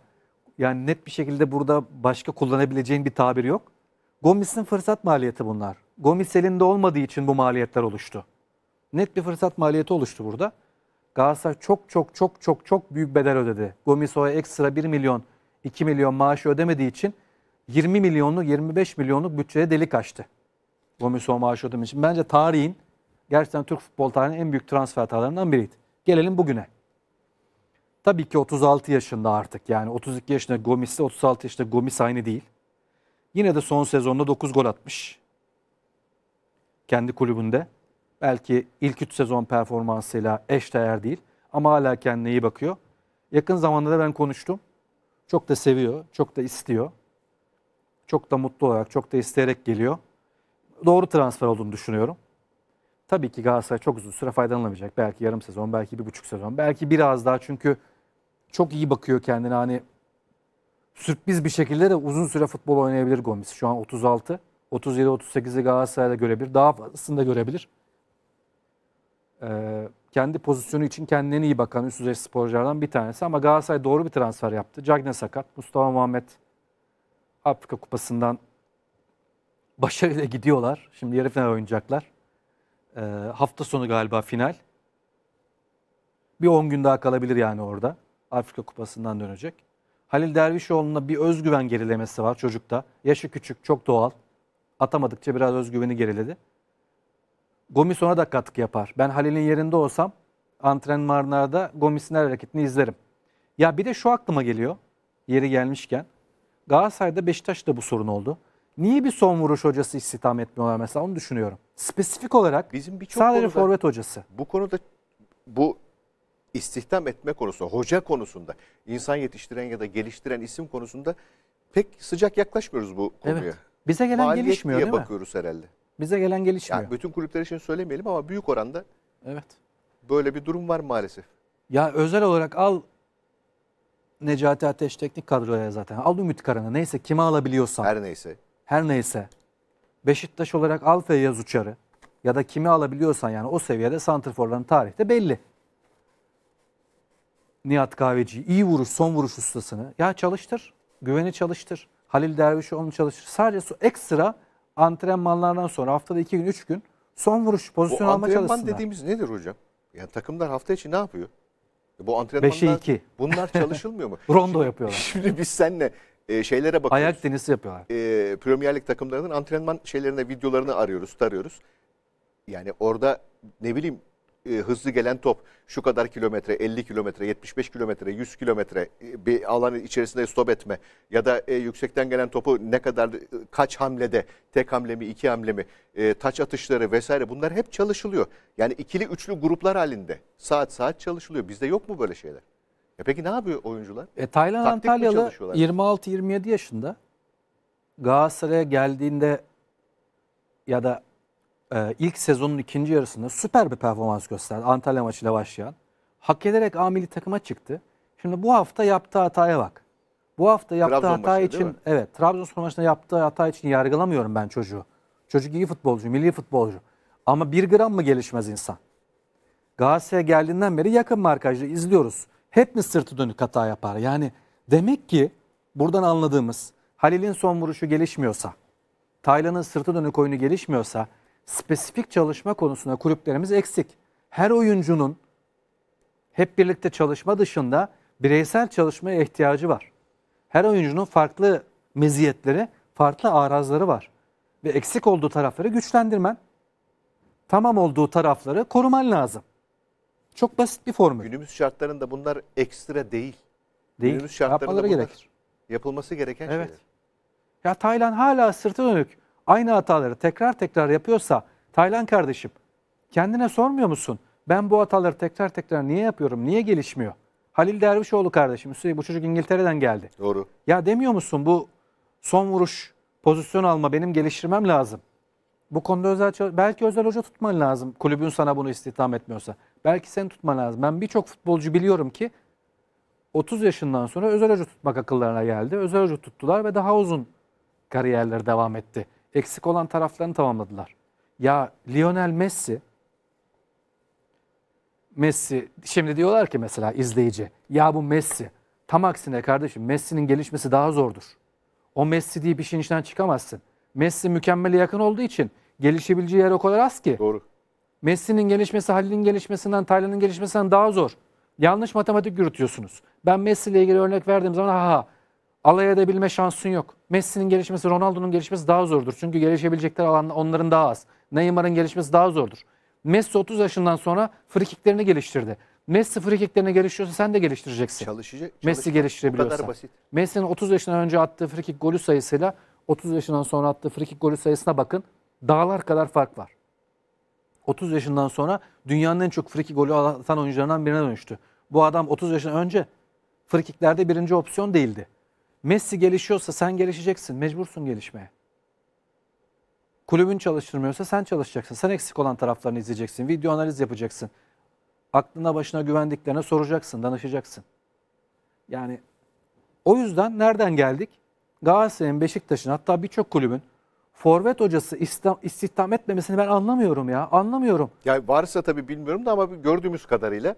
yani net bir şekilde burada başka kullanabileceğin bir tabir yok. Gomis'in fırsat maliyeti bunlar. Gomis elinde olmadığı için bu maliyetler oluştu. Net bir fırsat maliyeti oluştu burada. Galatasaray çok çok çok çok çok büyük bedel ödedi. Gomis o ekstra 1 milyon 2 milyon maaşı ödemediği için 20 milyonluk 25 milyonluk bütçeye delik açtı. Gomis o maaşı ödemediği için. Bence tarihin gerçekten Türk futbol tarihinin en büyük transfer hatalarından biriydi. Gelelim bugüne. Tabii ki 36 yaşında artık yani 32 yaşında Gomis'le 36 yaşında Gomis aynı değil. Yine de son sezonda 9 gol atmış. Kendi kulübünde. Belki ilk 3 sezon performansıyla eşdeğer değil ama hala kendine iyi bakıyor. Yakın zamanda da ben konuştum. Çok da seviyor, çok da istiyor. Çok da mutlu olarak, çok da isteyerek geliyor. Doğru transfer olduğunu düşünüyorum. Tabii ki Galatasaray çok uzun süre faydalanamayacak. Belki yarım sezon, belki bir buçuk sezon, belki biraz daha çünkü çok iyi bakıyor kendine. Hani sürpriz bir şekilde de uzun süre futbol oynayabilir Gomis. Şu an 36, 37-38'i Galatasaray'da görebilir. Daha fazlasını görebilir. Ee, kendi pozisyonu için kendine iyi bakan üst düzey sporculardan bir tanesi. Ama Galatasaray doğru bir transfer yaptı. Cagne sakat. Mustafa Muhammed Afrika Kupası'ndan başarıyla gidiyorlar. Şimdi yarı final oynayacaklar. Ee, hafta sonu galiba final. Bir 10 gün daha kalabilir yani orada. Afrika Kupası'ndan dönecek. Halil Dervişoğlu'na bir özgüven gerilemesi var çocukta. Yaşı küçük, çok doğal. Atamadıkça biraz özgüveni geriledi. Gomis ona da katkı yapar. Ben Halil'in yerinde olsam antrenmanlarda Gomis'in her hareketini izlerim. Ya bir de şu aklıma geliyor. Yeri gelmişken. Galatasaray'da Beşiktaş'ta bu sorun oldu. Niye bir son vuruş hocası istihdam etmiyorlar mesela onu düşünüyorum. Spesifik olarak Bizim birçok sadece konuda- forvet hocası. Bu konuda bu istihdam etme konusunda, hoca konusunda, insan yetiştiren ya da geliştiren isim konusunda pek sıcak yaklaşmıyoruz bu konuya. Evet. Bize gelen Maliyet gelişmiyor diye değil mi? bakıyoruz herhalde. Bize gelen gelişmiyor. Yani bütün kulüpler için söylemeyelim ama büyük oranda Evet. böyle bir durum var maalesef. Ya özel olarak al Necati Ateş teknik kadroya zaten. Al Ümit Karan'ı. Neyse kimi alabiliyorsan. Her, Her neyse. neyse. Beşiktaş olarak al Feyyaz Uçar'ı. Ya da kimi alabiliyorsan yani o seviyede santrforların tarihte belli. Nihat Kahveci iyi vuruş, son vuruş ustasını. Ya çalıştır. Güveni çalıştır. Halil Dervişoğlu'nu çalıştır. Sadece so- ekstra antrenmanlardan sonra haftada iki gün, üç gün son vuruş Bu pozisyon alma antrenman çalışsınlar. dediğimiz nedir hocam? Yani takımlar hafta içi ne yapıyor? Bu antrenmanlar 5'e 2. bunlar çalışılmıyor mu? Rondo yapıyorlar. Şimdi biz seninle e, şeylere bakıyoruz. Ayak tenisi yapıyorlar. e, Premier Lig takımlarının antrenman şeylerine videolarını arıyoruz, tarıyoruz. Yani orada ne bileyim e, hızlı gelen top şu kadar kilometre, 50 kilometre, 75 kilometre, 100 kilometre e, bir alanın içerisinde stop etme ya da e, yüksekten gelen topu ne kadar e, kaç hamlede, tek hamle mi, iki hamle mi, e, taç atışları vesaire bunlar hep çalışılıyor. Yani ikili üçlü gruplar halinde saat saat çalışılıyor. Bizde yok mu böyle şeyler? E peki ne yapıyor oyuncular? E, Taylan Taktik Antalyalı çalışıyorlar? 26-27 yaşında Galatasaray'a geldiğinde ya da e, ilk sezonun ikinci yarısında süper bir performans gösterdi. Antalya maçıyla başlayan. Hak ederek A milli takıma çıktı. Şimdi bu hafta yaptığı hataya bak. Bu hafta yaptığı Trabzon hata maçı için evet Trabzonspor maçında yaptığı hata için yargılamıyorum ben çocuğu. Çocuk iyi futbolcu, milli futbolcu. Ama bir gram mı gelişmez insan? Galatasaray'a geldiğinden beri yakın markajda izliyoruz. Hep mi sırtı dönük hata yapar? Yani demek ki buradan anladığımız Halil'in son vuruşu gelişmiyorsa, Taylan'ın sırtı dönük oyunu gelişmiyorsa spesifik çalışma konusunda kulüplerimiz eksik. Her oyuncunun hep birlikte çalışma dışında bireysel çalışmaya ihtiyacı var. Her oyuncunun farklı meziyetleri, farklı arazları var. Ve eksik olduğu tarafları güçlendirmen, tamam olduğu tarafları koruman lazım. Çok basit bir formül. Günümüz şartlarında bunlar ekstra değil. Değil. Günümüz şartlarında Yapmaları bunlar gerekir. Yapılması gereken Evet. şeyler. Ya Taylan hala sırtı dönük aynı hataları tekrar tekrar yapıyorsa Taylan kardeşim kendine sormuyor musun? Ben bu hataları tekrar tekrar niye yapıyorum? Niye gelişmiyor? Halil Dervişoğlu kardeşim üstelik bu çocuk İngiltere'den geldi. Doğru. Ya demiyor musun bu son vuruş pozisyon alma benim geliştirmem lazım. Bu konuda özel belki özel hoca tutman lazım. Kulübün sana bunu istihdam etmiyorsa. Belki sen tutman lazım. Ben birçok futbolcu biliyorum ki 30 yaşından sonra özel hoca tutmak akıllarına geldi. Özel hoca tuttular ve daha uzun kariyerleri devam etti. Eksik olan taraflarını tamamladılar. Ya Lionel Messi Messi şimdi diyorlar ki mesela izleyici ya bu Messi tam aksine kardeşim Messi'nin gelişmesi daha zordur. O Messi diye bir şeyin içinden çıkamazsın. Messi mükemmele yakın olduğu için gelişebileceği yer o kadar az ki. Doğru. Messi'nin gelişmesi Halil'in gelişmesinden, Taylan'ın gelişmesinden daha zor. Yanlış matematik yürütüyorsunuz. Ben Messi ile ilgili örnek verdiğim zaman ha ha alay edebilme şansın yok. Messi'nin gelişmesi, Ronaldo'nun gelişmesi daha zordur. Çünkü gelişebilecekleri alan onların daha az. Neymar'ın gelişmesi daha zordur. Messi 30 yaşından sonra frikiklerini geliştirdi. Messi frikiklerini geliştiriyorsa sen de geliştireceksin. Çalışacak. Messi geliştirebiliyorsa. Bu kadar basit. Messi'nin 30 yaşından önce attığı frikik golü sayısıyla 30 yaşından sonra attığı frikik golü sayısına bakın. Dağlar kadar fark var. 30 yaşından sonra dünyanın en çok frikik golü atan oyuncularından birine dönüştü. Bu adam 30 yaşından önce frikiklerde birinci opsiyon değildi. Messi gelişiyorsa sen gelişeceksin. Mecbursun gelişmeye. Kulübün çalıştırmıyorsa sen çalışacaksın. Sen eksik olan taraflarını izleyeceksin. Video analiz yapacaksın. Aklına başına güvendiklerine soracaksın, danışacaksın. Yani o yüzden nereden geldik? Galatasaray'ın, Beşiktaş'ın hatta birçok kulübün forvet hocası istihdam, etmemesini ben anlamıyorum ya. Anlamıyorum. Yani varsa tabii bilmiyorum da ama gördüğümüz kadarıyla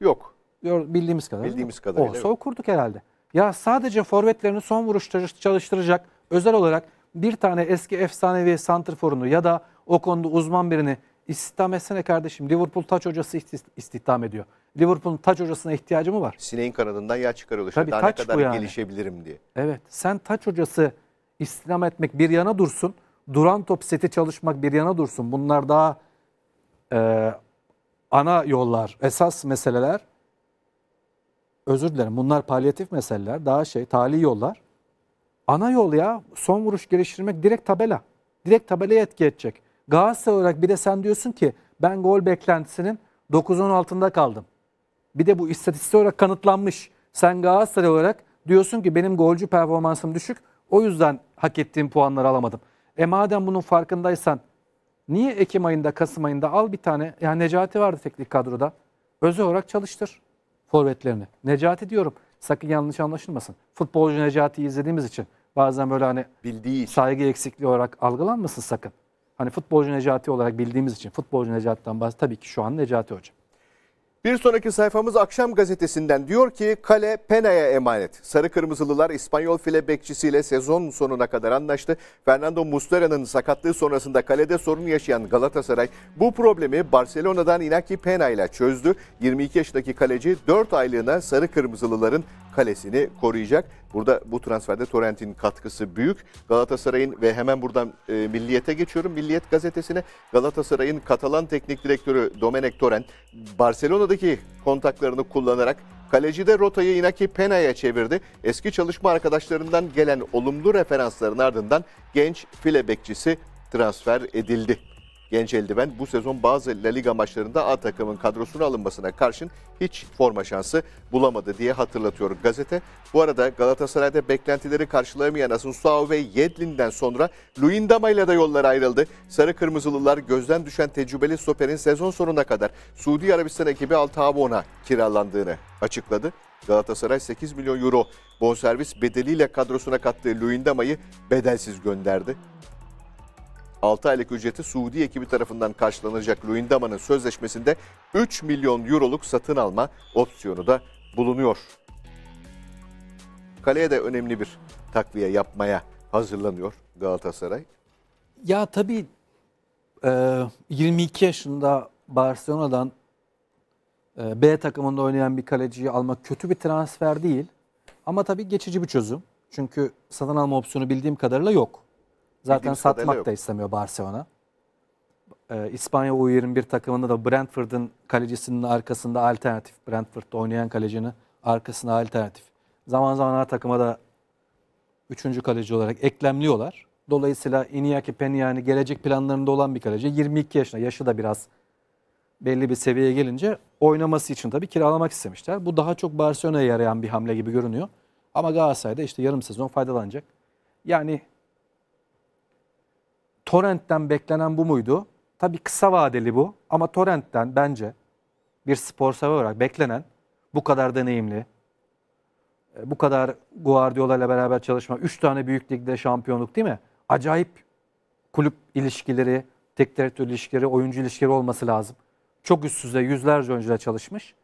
yok. Bildiğimiz kadarıyla. Bildiğimiz kadarıyla, Olsa okurduk herhalde. Ya sadece forvetlerini son vuruş çalış- çalıştıracak özel olarak bir tane eski efsanevi santrforunu ya da o konuda uzman birini istihdam etsene kardeşim. Liverpool taç hocası isti- istihdam ediyor. Liverpool'un taç hocasına ihtiyacı mı var? Sineğin kanadından yağ çıkarıyorlar. işte. Tabii Daha ne taç kadar bu yani. gelişebilirim diye. Evet. Sen taç hocası istihdam etmek bir yana dursun. Duran top seti çalışmak bir yana dursun. Bunlar daha e, ana yollar, esas meseleler. Özür dilerim. Bunlar palyatif meseleler. Daha şey, tali yollar. Ana yol ya. Son vuruş geliştirmek direkt tabela. Direkt tabelaya etki edecek. Galatasaray olarak bir de sen diyorsun ki ben gol beklentisinin 9'un altında kaldım. Bir de bu istatistik olarak kanıtlanmış. Sen Galatasaray olarak diyorsun ki benim golcü performansım düşük. O yüzden hak ettiğim puanları alamadım. E madem bunun farkındaysan niye Ekim ayında, Kasım ayında al bir tane. Yani Necati vardı teknik kadroda. Özel olarak çalıştır forvetlerini. Necati diyorum. Sakın yanlış anlaşılmasın. Futbolcu Necati'yi izlediğimiz için bazen böyle hani Bildiği için. saygı eksikliği olarak algılanmasın sakın. Hani futbolcu Necati olarak bildiğimiz için futbolcu Necati'den bahsediyoruz. Tabii ki şu an Necati Hoca. Bir sonraki sayfamız Akşam Gazetesi'nden diyor ki kale Pena'ya emanet. Sarı Kırmızılılar İspanyol file bekçisiyle sezon sonuna kadar anlaştı. Fernando Muslera'nın sakatlığı sonrasında kalede sorun yaşayan Galatasaray bu problemi Barcelona'dan Inaki Pena ile çözdü. 22 yaşındaki kaleci 4 aylığına Sarı Kırmızılıların kalesini koruyacak. Burada bu transferde Torrent'in katkısı büyük. Galatasaray'ın ve hemen buradan e, Milliyet'e geçiyorum. Milliyet gazetesine Galatasaray'ın Katalan teknik direktörü Domenech Torrent Barcelona'daki kontaklarını kullanarak kalecide rotayı Inaki Pena'ya çevirdi. Eski çalışma arkadaşlarından gelen olumlu referansların ardından genç file bekçisi transfer edildi. Genç eldiven bu sezon bazı La Liga maçlarında A takımın kadrosuna alınmasına karşın hiç forma şansı bulamadı diye hatırlatıyor gazete. Bu arada Galatasaray'da beklentileri karşılayamayan Asunsao ve Yedlin'den sonra Luyendama ile de yollar ayrıldı. Sarı Kırmızılılar gözden düşen tecrübeli stoperin sezon sonuna kadar Suudi Arabistan ekibi Al Tabon'a kiralandığını açıkladı. Galatasaray 8 milyon euro bonservis bedeliyle kadrosuna kattığı Luyendama'yı bedelsiz gönderdi. 6 aylık ücreti Suudi ekibi tarafından karşılanacak Luyendama'nın sözleşmesinde 3 milyon euroluk satın alma opsiyonu da bulunuyor. Kaleye de önemli bir takviye yapmaya hazırlanıyor Galatasaray. Ya tabii e, 22 yaşında Barcelona'dan e, B takımında oynayan bir kaleciyi almak kötü bir transfer değil. Ama tabii geçici bir çözüm. Çünkü satın alma opsiyonu bildiğim kadarıyla yok. Zaten Bildiğimiz satmak yok. da istemiyor Barcelona. E, İspanya U21 takımında da Brentford'un kalecisinin arkasında alternatif. Brentford'da oynayan kalecinin arkasında alternatif. Zaman zaman her takıma da üçüncü kaleci olarak eklemliyorlar. Dolayısıyla Iñaki Peña gelecek planlarında olan bir kaleci. 22 yaşında, yaşı da biraz belli bir seviyeye gelince oynaması için tabii kiralamak istemişler. Bu daha çok Barcelona'ya yarayan bir hamle gibi görünüyor. Ama Galatasaray'da işte yarım sezon faydalanacak. Yani Torrent'ten beklenen bu muydu? Tabii kısa vadeli bu ama Torrent'ten bence bir spor sever olarak beklenen bu kadar deneyimli, E, Bu kadar Guardiola ile beraber çalışma. 3 tane büyük ligde şampiyonluk değil mi? Acayip kulüp ilişkileri, tek direktör ilişkileri, oyuncu ilişkileri olması lazım. Çok üst düzey yüzlerce oyuncuyla çalışmış.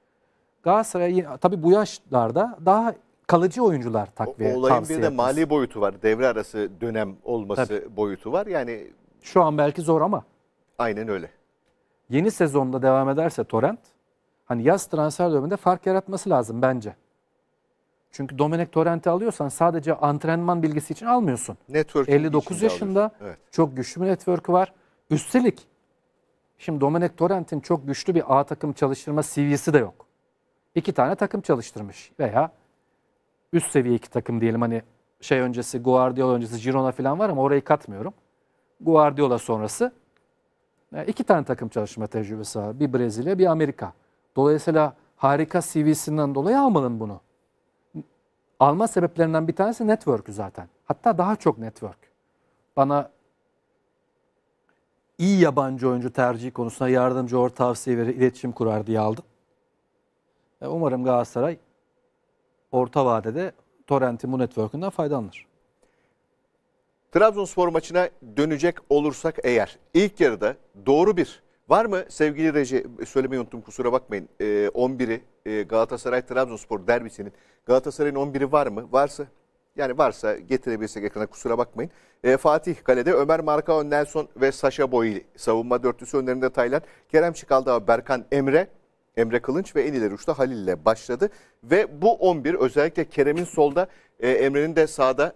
Galatasaray tabii bu yaşlarda daha kalıcı oyuncular O- takviye olayın tavsiye bir de etmesi. mali boyutu var. Devre arası dönem olması boyutu var. Yani Şu an belki zor ama aynen öyle. yeni sezonda devam ederse Torrent hani yaz transfer döneminde fark yaratması lazım bence. Çünkü Domenek Torrent'i alıyorsan sadece antrenman bilgisi için almıyorsun. Network 59 yaşında Evet. çok güçlü bir network'ü var. Üstelik şimdi Domenek Torrent'in çok güçlü bir A takım çalıştırma CV'si de yok. İki tane takım çalıştırmış veya üst seviye iki takım diyelim hani şey öncesi Guardiola öncesi Girona falan var ama orayı katmıyorum. Guardiola sonrası e, iki tane takım çalışma tecrübesi var. Bir Brezilya bir Amerika. Dolayısıyla harika CV'sinden dolayı almadın bunu. Alma sebeplerinden bir tanesi network'ü zaten. Hatta daha çok network. Bana iyi yabancı oyuncu tercihi konusunda yardımcı or tavsiye verir, iletişim kurar diye aldım. E, Umarım Galatasaray orta vadede Torrent'in bu network'ünden faydalanır. Trabzonspor maçına dönecek olursak eğer ilk yarıda doğru bir var mı sevgili reji söylemeyi unuttum kusura bakmayın. Ee, 11'i e, Galatasaray Trabzonspor derbisinin Galatasaray'ın 11'i var mı? Varsa yani varsa getirebilirsek ekrana kusura bakmayın. Ee, Fatih Kale'de Ömer Markao, Nelson ve Saşa Boy savunma dörtlüsü önlerinde Taylan, Kerem Çıkaldağ, Berkan Emre, Emre Kılınç ve en ileri uçta Halil ile başladı. Ve bu 11 özellikle Kerem'in solda, e, Emre'nin de sağda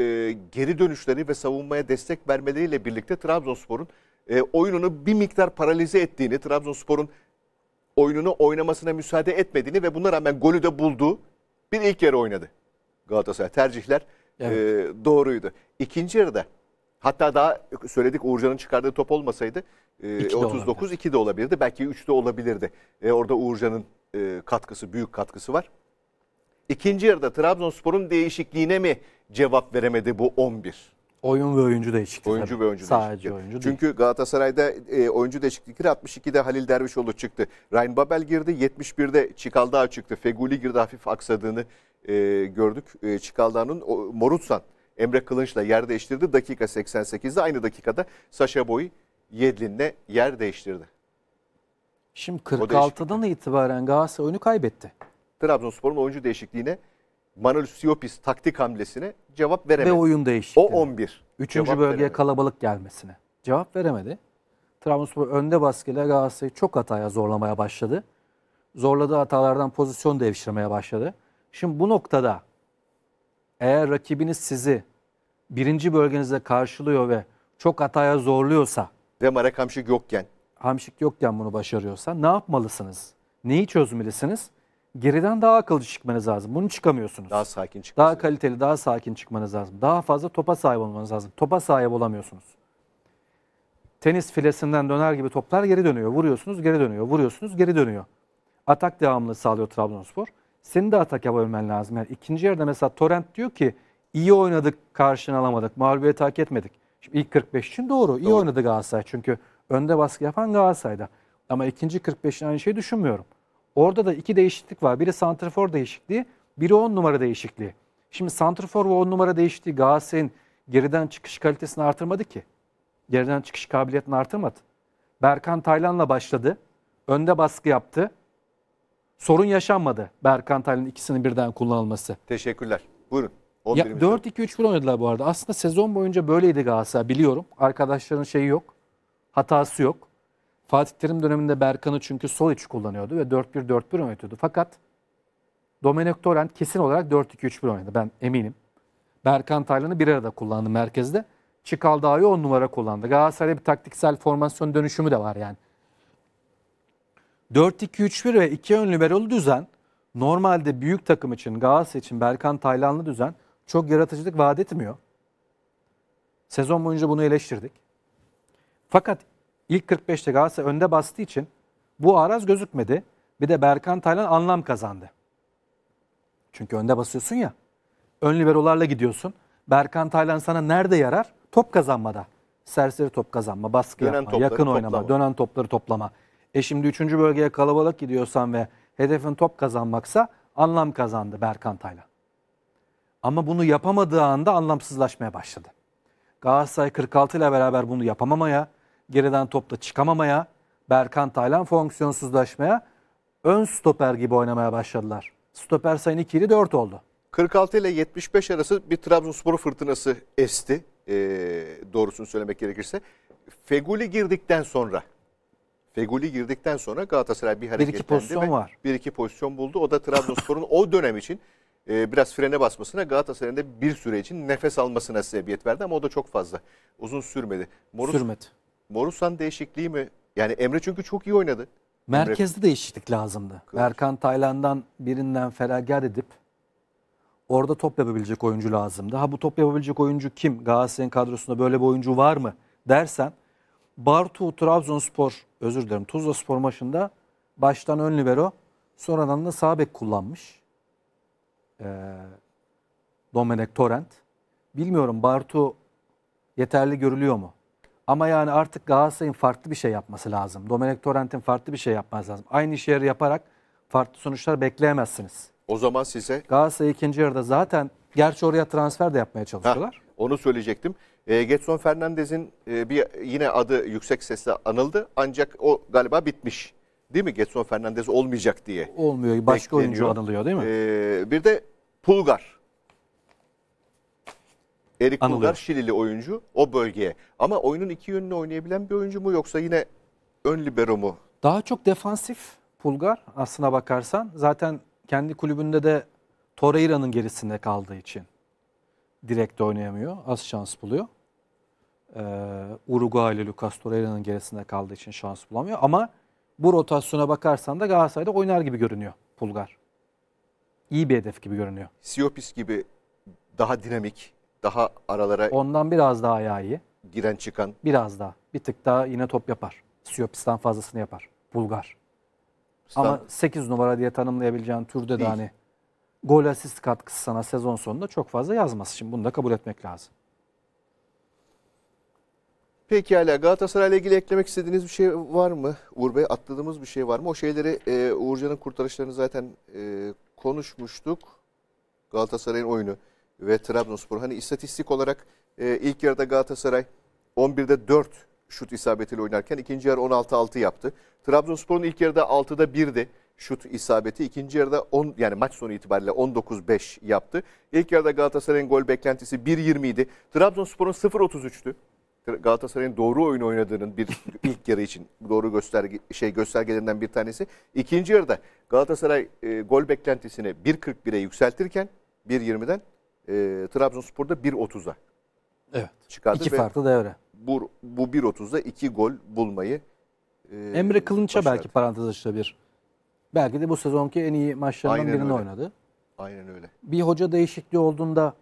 e, geri dönüşleri ve savunmaya destek vermeleriyle birlikte Trabzonspor'un e, oyununu bir miktar paralize ettiğini, Trabzonspor'un oyununu oynamasına müsaade etmediğini ve buna rağmen golü de bulduğu bir ilk yarı oynadı. Galatasaray tercihler e, doğruydu. İkinci yarıda hatta daha söyledik Uğurcan'ın çıkardığı top olmasaydı e, İki de 39 2 de olabilirdi. Belki 3 de olabilirdi. E, orada Uğurcan'ın e, katkısı, büyük katkısı var. İkinci yarıda Trabzonspor'un değişikliğine mi cevap veremedi bu 11? Oyun ve oyuncu değişikliği. Oyuncu tabii. ve oyuncu Sadece değişikliği. oyuncu değil. Çünkü Galatasaray'da e, oyuncu değişiklikleri 62'de Halil Dervişoğlu çıktı. Ryan Babel girdi. 71'de Çikaldağ çıktı. Feguli girdi hafif aksadığını e, gördük. E, Çikaldağ'ın Morutsan Emre Kılınç'la yer değiştirdi. Dakika 88'de aynı dakikada Saşa Boy Yedlin'le yer değiştirdi. Şimdi değişiklik. 46'dan itibaren Galatasaray oyunu kaybetti. Trabzonspor'un oyuncu değişikliğine Manuel Siopis taktik hamlesine cevap veremedi. Ve oyun o değişikliği. 11. Üçüncü cevap bölgeye veremedi. kalabalık gelmesine. Cevap veremedi. Trabzonspor önde baskıyla Galatasaray'ı çok hataya zorlamaya başladı. Zorladığı hatalardan pozisyon devşirmeye başladı. Şimdi bu noktada eğer rakibiniz sizi birinci bölgenizde karşılıyor ve çok hataya zorluyorsa, Ve Marek Hamşik yokken Hamşik yokken bunu başarıyorsa ne yapmalısınız? Neyi çözmelisiniz? Geriden daha akılcı çıkmanız lazım. Bunu çıkamıyorsunuz. daha sakin çıktı. Daha kaliteli, daha sakin çıkmanız lazım. Daha fazla topa sahip olmanız lazım. Topa sahip olamıyorsunuz. Tenis filesinden döner gibi toplar geri dönüyor. Vuruyorsunuz, geri dönüyor. Vuruyorsunuz, geri dönüyor. Atak devamlılığı sağlıyor Trabzonspor. Senin de atak yapabilmen lazım. Yani ikinci yarıda mesela Torrent diyor ki iyi oynadık, karşını alamadık. Mağlubiyeti hak etmedik. Şimdi ilk 45 için doğru. iyi Doğru. oynadı Galatasaray. Çünkü önde baskı yapan Galatasaray'da. Ama ikinci 45'in aynı şeyi düşünmüyorum. Orada da iki değişiklik var. Biri santrafor değişikliği, biri 10 numara değişikliği. Şimdi santrafor ve 10 numara değişikliği Galatasaray'ın geriden çıkış kalitesini artırmadı ki. Geriden çıkış kabiliyetini artırmadı. Berkan Taylan'la başladı. Önde baskı yaptı. Sorun yaşanmadı Berkan Taylan'ın ikisini birden kullanılması. Teşekkürler. Buyurun. Ya 11'imiz 4-2-3-1 oynadılar bu arada. Aslında sezon boyunca böyleydi Galatasaray biliyorum. Arkadaşların şeyi yok. Hatası yok. Fatih Terim döneminde Berkan'ı çünkü sol iç kullanıyordu ve 4-1-4-1 oynatıyordu. Fakat Domenek Torrent kesin olarak 4-2-3-1 oynadı. Ben eminim. Berkan Taylan'ı bir arada kullandı merkezde. Çikaldağ'ı 10 numara kullandı. Galatasaray'da bir taktiksel formasyon dönüşümü de var yani. 4-2-3-1 ve 2 ön liberolu düzen normalde büyük takım için Galatasaray için Berkan Taylanlı düzen çok yaratıcılık vaat etmiyor. Sezon boyunca bunu eleştirdik. Fakat ilk 45'te Galatasaray önde bastığı için bu araz gözükmedi. Bir de Berkan Taylan anlam kazandı. Çünkü önde basıyorsun ya. Ön liberolarla gidiyorsun. Berkan Taylan sana nerede yarar? Top kazanmada. Serseri top kazanma, baskı Dönen yapma, yakın oynama, toplama. dönen topları toplama. E şimdi 3. bölgeye kalabalık gidiyorsan ve hedefin top kazanmaksa anlam kazandı Berkan Taylan. Ama bunu yapamadığı anda anlamsızlaşmaya başladı. Galatasaray 46 ile beraber bunu yapamamaya, geriden topla çıkamamaya, Berkan Taylan fonksiyonsuzlaşmaya, ön stoper gibi oynamaya başladılar. Stoper sayın 2 ile 4 oldu. 46 ile 75 arası bir Trabzonspor fırtınası esti. Ee, doğrusunu söylemek gerekirse. Feguli girdikten sonra Feguli girdikten sonra Galatasaray bir hareketlendi. pozisyon ve var. Bir iki pozisyon buldu. O da Trabzonspor'un o dönem için e, biraz frene basmasına Galatasaray'ın da bir süre için nefes almasına sebebiyet verdi ama o da çok fazla. Uzun sürmedi. Morus, Sürmedi. Morusan değişikliği mi? Yani Emre çünkü çok iyi oynadı. Merkezde değişiklik lazımdı. Berkan Taylan'dan birinden feragat edip orada top yapabilecek oyuncu lazımdı. Ha bu top yapabilecek oyuncu kim? Galatasaray'ın kadrosunda böyle bir oyuncu var mı dersen Bartu Trabzonspor, özür dilerim Tuzla Spor maçında baştan ön libero sonradan da sağ bek kullanmış. Ee, Domenek Torrent. Bilmiyorum Bartu yeterli görülüyor mu? Ama yani artık Galatasaray'ın farklı bir şey yapması lazım. Domenek Torrent'in farklı bir şey yapması lazım. Aynı işi yaparak farklı sonuçlar bekleyemezsiniz. O zaman size Galatasaray ikinci yarıda zaten gerçi oraya transfer de yapmaya Ha, çalışıyorlar. onu söyleyecektim. E, Getson Fernandez'in e, bir yine adı yüksek sesle anıldı ancak o galiba bitmiş. Değil mi? Getson Fernandez olmayacak diye. Olmuyor. Başka oyuncu anılıyor değil mi? E, bir de Pulgar. Erik Pulgar. Şilili oyuncu o bölgeye. Ama oyunun iki yönünü oynayabilen bir oyuncu mu yoksa yine ön libero mu? Daha çok defansif Pulgar aslına bakarsan. Zaten kendi kulübünde de Torreira'nın gerisinde kaldığı için direkt oynayamıyor. Az şans buluyor. Ee, Uruguaylı Lucas Torreira'nın gerisinde kaldığı için şans bulamıyor. Ama bu rotasyona bakarsan da Galatasaray'da oynar gibi görünüyor Pulgar. İyi bir hedef gibi görünüyor. Siopis gibi daha dinamik, daha aralara Ondan biraz daha ayağı iyi. giren çıkan Biraz daha. Bir tık daha yine top yapar. Siyopis'ten fazlasını yapar. Bulgar. Ama stand- 8 numara diye tanımlayabileceğin türde de Değil. hani gol asist katkısı sana sezon sonunda çok fazla yazmaz. Şimdi bunu da kabul etmek lazım. Peki hala Galatasaray'la ilgili eklemek istediğiniz bir şey var mı? Uğur Bey atladığımız bir şey var mı? O şeyleri e, Uğurcan'ın kurtarışlarını zaten e, konuşmuştuk. Galatasaray'ın oyunu ve Trabzonspor. Hani istatistik olarak e, ilk yarıda Galatasaray 11'de 4 şut isabetiyle oynarken ikinci yarı 16-6 yaptı. Trabzonspor'un ilk yarıda 6'da 1'di şut isabeti. İkinci yarıda 10 yani maç sonu itibariyle 19-5 yaptı. İlk yarıda Galatasaray'ın gol beklentisi 1.20 idi. Trabzonspor'un 0.33'tü. Galatasaray'ın doğru oyun oynadığının bir ilk yarı için doğru gösterge şey göstergelerinden bir tanesi. İkinci yarıda Galatasaray e, gol beklentisini 1.41'e yükseltirken 1.20'den e, Trabzonspor'da 1.30'a Evet. çıkardı İki farklı devre. bu bu 1.30'da iki gol bulmayı e, Emre Kılınç'a başardı. belki parantez açılabilir. Belki de bu sezonki en iyi maçlarından Aynen birini öyle. oynadı. Aynen öyle. Bir hoca değişikliği olduğunda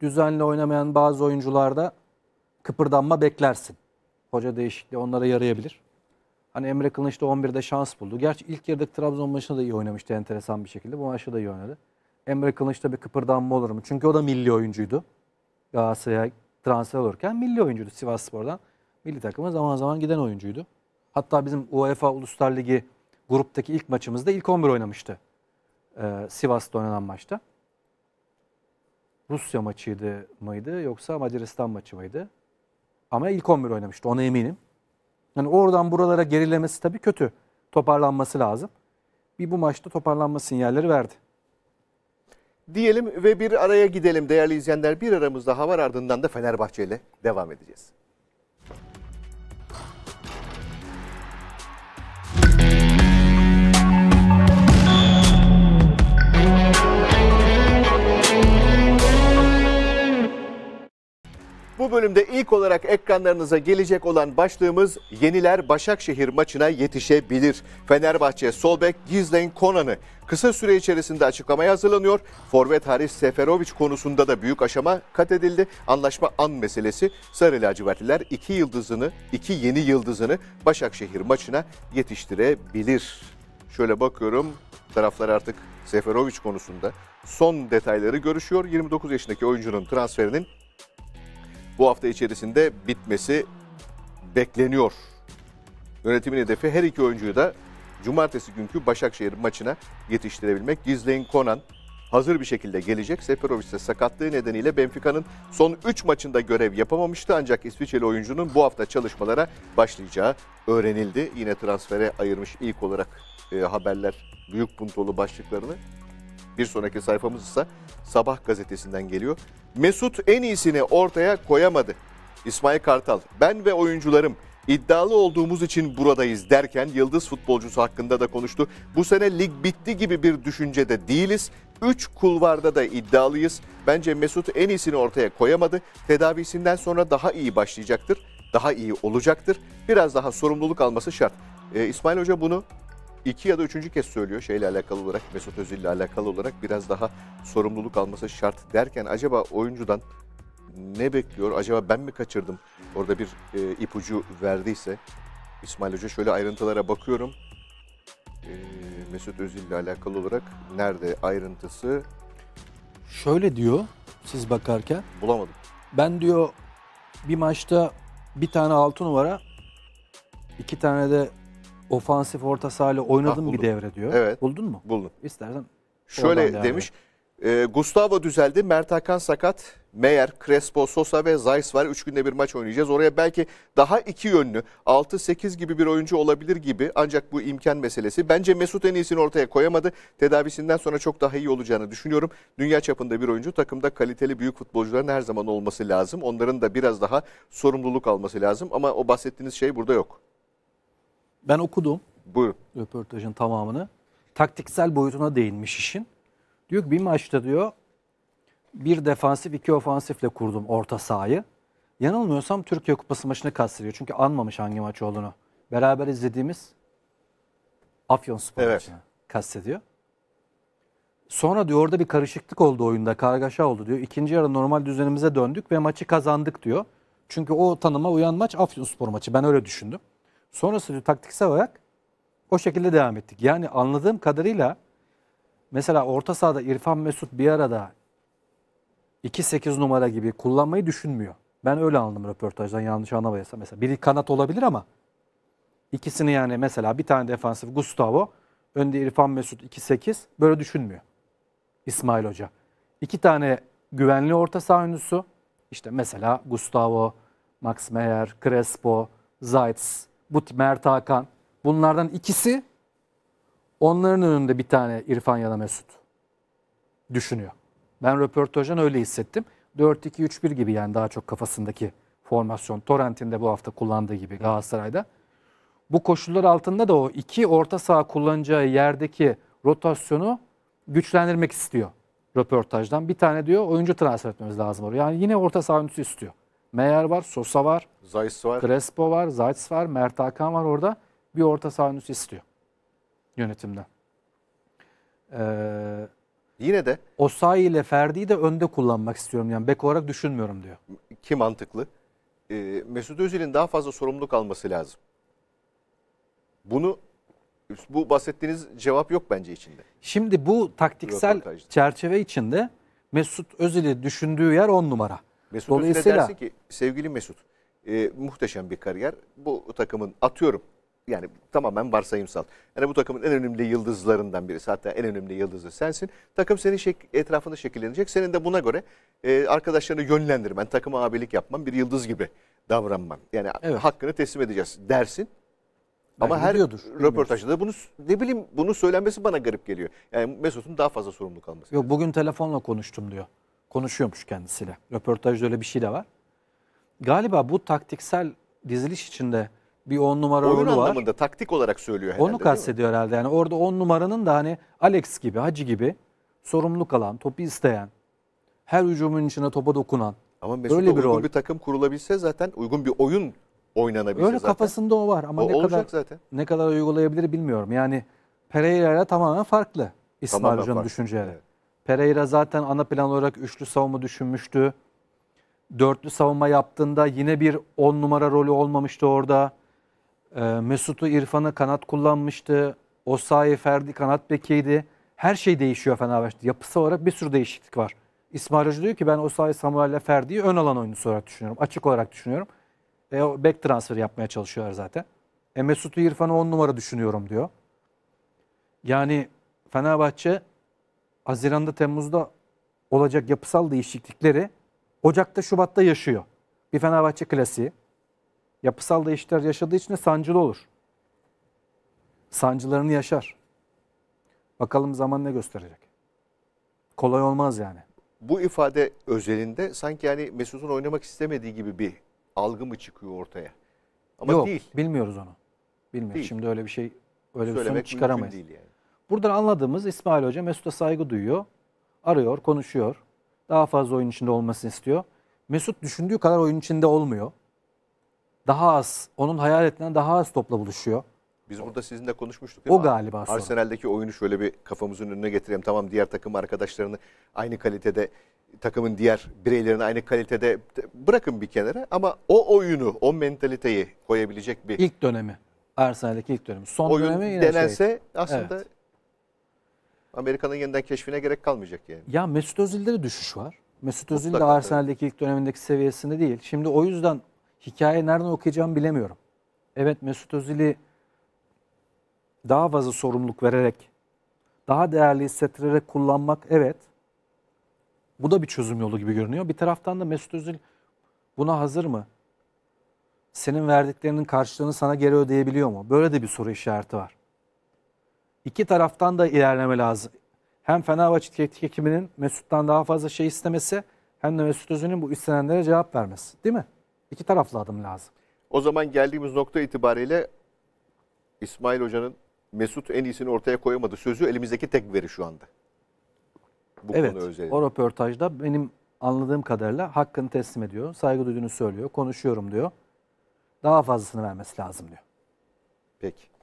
düzenli oynamayan bazı oyuncularda kıpırdanma beklersin. Hoca değişikliği onlara yarayabilir. Hani Emre Kılınç da 11'de şans buldu. Gerçi ilk yarıdaki Trabzon maçında da iyi oynamıştı enteresan bir şekilde. Bu maçta da iyi oynadı. Emre Kılınç'ta bir kıpırdanma olur mu? Çünkü o da milli oyuncuydu. Galatasaray'a transfer olurken milli oyuncuydu Sivas Spor'dan. Milli takıma zaman zaman giden oyuncuydu. Hatta bizim UEFA Uluslar Ligi gruptaki ilk maçımızda ilk 11 oynamıştı. Ee, Sivas'ta oynanan maçta. Rusya maçıydı mıydı yoksa Macaristan maçı mıydı? Ama ilk 11 oynamıştı ona eminim. Yani oradan buralara gerilemesi tabii kötü. Toparlanması lazım. Bir bu maçta toparlanma sinyalleri verdi. Diyelim ve bir araya gidelim değerli izleyenler. Bir aramız daha var ardından da Fenerbahçe ile devam edeceğiz. Bu bölümde ilk olarak ekranlarınıza gelecek olan başlığımız Yeniler Başakşehir maçına yetişebilir. Fenerbahçe Solbek Gizlen Konan'ı kısa süre içerisinde açıklamaya hazırlanıyor. Forvet Haris Seferovic konusunda da büyük aşama kat edildi. Anlaşma an meselesi Sarı lacivertliler iki yıldızını, iki yeni yıldızını Başakşehir maçına yetiştirebilir. Şöyle bakıyorum taraflar artık Seferovic konusunda son detayları görüşüyor. 29 yaşındaki oyuncunun transferinin bu hafta içerisinde bitmesi bekleniyor. Yönetimin hedefi her iki oyuncuyu da cumartesi günkü Başakşehir maçına yetiştirebilmek. Gizleyin Konan hazır bir şekilde gelecek. Seferovic ise sakatlığı nedeniyle Benfica'nın son 3 maçında görev yapamamıştı ancak İsviçreli oyuncunun bu hafta çalışmalara başlayacağı öğrenildi. Yine transfere ayırmış ilk olarak e, haberler büyük puntolu başlıklarını. Bir sonraki sayfamız ise Sabah gazetesinden geliyor. Mesut en iyisini ortaya koyamadı. İsmail Kartal, ben ve oyuncularım iddialı olduğumuz için buradayız derken yıldız futbolcusu hakkında da konuştu. Bu sene lig bitti gibi bir düşüncede değiliz. 3 kulvarda da iddialıyız. Bence Mesut en iyisini ortaya koyamadı. Tedavisinden sonra daha iyi başlayacaktır. Daha iyi olacaktır. Biraz daha sorumluluk alması şart. Ee, İsmail Hoca bunu iki ya da üçüncü kez söylüyor şeyle alakalı olarak Mesut Özil ile alakalı olarak biraz daha sorumluluk alması şart derken acaba oyuncudan ne bekliyor? Acaba ben mi kaçırdım? Orada bir e, ipucu verdiyse İsmail Hoca şöyle ayrıntılara bakıyorum. E, Mesut Özil ile alakalı olarak nerede ayrıntısı Şöyle diyor siz bakarken. bulamadım. Ben diyor bir maçta bir tane 6 numara, iki tane de ofansif orta sahayla oynadım Ah, bir buldum. devre diyor. Evet. Buldun mu? Buldum. İstersen Şöyle devam demiş. E, Gustavo düzeldi. Mert Hakan sakat. Meyer, Crespo, Sosa ve Zayis var. Üç günde bir maç oynayacağız. Oraya belki daha iki yönlü 6-8 gibi bir oyuncu olabilir gibi. Ancak bu imkan meselesi. Bence Mesut en iyisini ortaya koyamadı. Tedavisinden sonra çok daha iyi olacağını düşünüyorum. Dünya çapında bir oyuncu. Takımda kaliteli büyük futbolcuların her zaman olması lazım. Onların da biraz daha sorumluluk alması lazım. Ama o bahsettiğiniz şey burada yok. Ben okudum Buyurun. röportajın tamamını. Taktiksel boyutuna değinmiş işin. Diyor ki bir maçta diyor bir defansif iki ofansifle kurdum orta sahayı. Yanılmıyorsam Türkiye Kupası maçını kastediyor. Çünkü anmamış hangi maç olduğunu. Beraber izlediğimiz Afyonspor Evet. maçını kastediyor. Sonra diyor orada bir karışıklık oldu oyunda. Kargaşa oldu diyor. İkinci yarı normal düzenimize döndük ve maçı kazandık diyor. Çünkü o tanıma uyan maç Afyonspor maçı. Ben öyle düşündüm. Sonrası taktiksel olarak o şekilde devam ettik. Yani anladığım kadarıyla mesela orta sahada İrfan Mesut bir arada 2-8 numara gibi kullanmayı düşünmüyor. Ben öyle anladım röportajdan yanlış anlamayasam. Mesela biri kanat olabilir ama ikisini yani mesela bir tane defansif Gustavo, önde İrfan Mesut 2-8 böyle düşünmüyor İsmail Hoca. İki tane güvenli orta saha oyuncusu işte mesela Gustavo, Max Meyer, Crespo, Zayt, bu Mert Hakan bunlardan ikisi onların önünde bir tane İrfan ya da Mesut düşünüyor. Ben röportajdan öyle hissettim. 4-2-3-1 gibi yani daha çok kafasındaki formasyon. Torrent'in de bu hafta kullandığı gibi Galatasaray'da. Bu koşullar altında da o iki orta saha kullanacağı yerdeki rotasyonu güçlendirmek istiyor röportajdan. Bir tane diyor oyuncu transfer etmemiz lazım oraya. Yani yine orta saha istiyor. Meyer var, Sosa var, Zayis var. Crespo var, Zayt var, Mert Hakan var orada. Bir orta saha oyuncusu istiyor yönetimden. Ee, Yine de Osayi ile Ferdi'yi de önde kullanmak istiyorum. Yani bek olarak düşünmüyorum diyor. ki mantıklı. Ee, Mesut Özil'in daha fazla sorumluluk alması lazım. Bunu bu bahsettiğiniz cevap yok bence içinde. Şimdi bu taktiksel Röportajda. çerçeve içinde Mesut Özil'i düşündüğü yer 10 numara. Mesut Özil'e Dolayısıyla dersin ki sevgili Mesut e, muhteşem bir kariyer. Bu takımın atıyorum yani tamamen varsayımsal. Yani bu takımın en önemli yıldızlarından birisi. Hatta en önemli yıldızı sensin. Takım senin şek- etrafında şekillenecek. Senin de buna göre e, arkadaşlarını yönlendirmen, takıma abilik yapman, bir yıldız gibi davranman. Yani Evet. hakkını teslim edeceğiz dersin. Ama her röportajda da bunu ne bileyim bunu söylenmesi bana garip geliyor. Yani Mesut'un daha fazla sorumluluk alması. yok bugün telefonla konuştum diyor. Konuşuyormuş kendisiyle. Röportajda öyle bir şey de var. Galiba bu taktiksel diziliş içinde bir 10 numara Oyun rolü var. anlamında taktik olarak söylüyor herhalde. Onu kastediyor herhalde. Yani orada 10 numaranın da hani Alex gibi, Hacı gibi sorumluluk alan, topu isteyen, her hücumun içine topa dokunan. Ama Mesut'a Öyle bir uygun rol. bir takım kurulabilse zaten uygun bir oyun oynanabilse Öyle zaten. kafasında o var ama o ne olacak kadar zaten. ne kadar uygulayabilir bilmiyorum. Yani Pereira ile tamamen farklı İsmail Tamamen Hoca'nın farklı, düşünceleri. evet. Pereira zaten ana plan olarak üçlü savunma düşünmüştü. Dörtlü savunma yaptığında yine bir 10 numara rolü olmamıştı orada. Ee, Mesut'u İrfan'ı kanat kullanmıştı. Osayi Ferdi kanat bekiydi. Her şey değişiyor Fenerbahçe'de. Yapısı olarak bir sürü değişiklik var. İsmail Hoca diyor ki ben Osayi Samuel Ferdi'yi ön alan oyuncusu olarak düşünüyorum. Açık olarak düşünüyorum. E, back transferi yapmaya çalışıyorlar zaten. E, Mesut'u İrfan'ı 10 numara düşünüyorum diyor. Yani Fenerbahçe Haziran'da Temmuz'da olacak yapısal değişiklikleri Ocak'ta Şubat'ta yaşıyor. Bir Fenerbahçe klasiği. Yapısal değişiklikler yaşadığı için de sancılı olur. Sancılarını yaşar. Bakalım zaman ne gösterecek. Kolay olmaz yani. Bu ifade özelinde sanki yani Mesut'un oynamak istemediği gibi bir algı mı çıkıyor ortaya? Ama Yok, değil. bilmiyoruz onu. Bilmiyoruz. Değil. Şimdi öyle bir şey öyle bir sonuç Söylemek çıkaramayız. değil yani. Buradan anladığımız İsmail Hoca Mesut'a saygı duyuyor. Arıyor, konuşuyor. Daha fazla oyun içinde olmasını istiyor. Mesut düşündüğü kadar oyun içinde olmuyor. Daha az, onun hayal ettiğinden daha az topla buluşuyor. Biz burada sizinle konuşmuştuk değil O mi? galiba sorun. Arsenal'deki oyunu şöyle bir kafamızın önüne getirelim. Tamam diğer takım arkadaşlarını aynı kalitede takımın diğer bireylerini aynı kalitede bırakın bir kenara ama o oyunu, o mentaliteyi koyabilecek bir İlk dönemi. Arsenal'deki ilk dönemi. Son oyun dönemi yine denense şey. aslında Evet. Amerika'nın yeniden keşfine gerek kalmayacak yani. Ya Mesut Özil'de de düşüş var. Mesut Özil de. Arsenal'deki ilk dönemindeki seviyesinde değil. Şimdi o yüzden hikaye nereden okuyacağımı bilemiyorum. Evet Mesut Özil'i daha fazla sorumluluk vererek, daha değerli hissettirerek kullanmak evet. Bu da bir çözüm yolu gibi görünüyor. Bir taraftan da Mesut Özil buna hazır mı? Senin verdiklerinin karşılığını sana geri ödeyebiliyor mu? Böyle de bir soru işareti var. İki taraftan da ilerleme lazım. Hem Fenerbahçe teknik ekibinin Mesut'tan daha fazla şey istemesi hem de Mesut Özil'in bu istenenlere cevap vermesi. Değil mi? İki taraflı adım lazım. O zaman geldiğimiz nokta itibariyle İsmail Hoca'nın Mesut en iyisini ortaya koyamadı sözü elimizdeki tek veri şu anda. Bu evet. konu özelinde. O röportajda benim anladığım kadarıyla hakkını teslim ediyor. Saygı duyduğunu söylüyor. Konuşuyorum diyor. Daha fazlasını vermesi lazım diyor. Peki.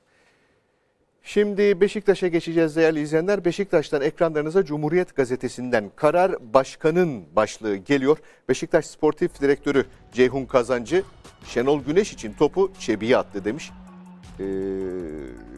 Şimdi Beşiktaş'a geçeceğiz değerli izleyenler. Beşiktaş'tan ekranlarınıza Cumhuriyet Gazetesi'nden Karar Başkan'ın başlığı geliyor. Beşiktaş Sportif Direktörü Ceyhun Kazancı Şenol Güneş için topu çebiye attı demiş. Ee,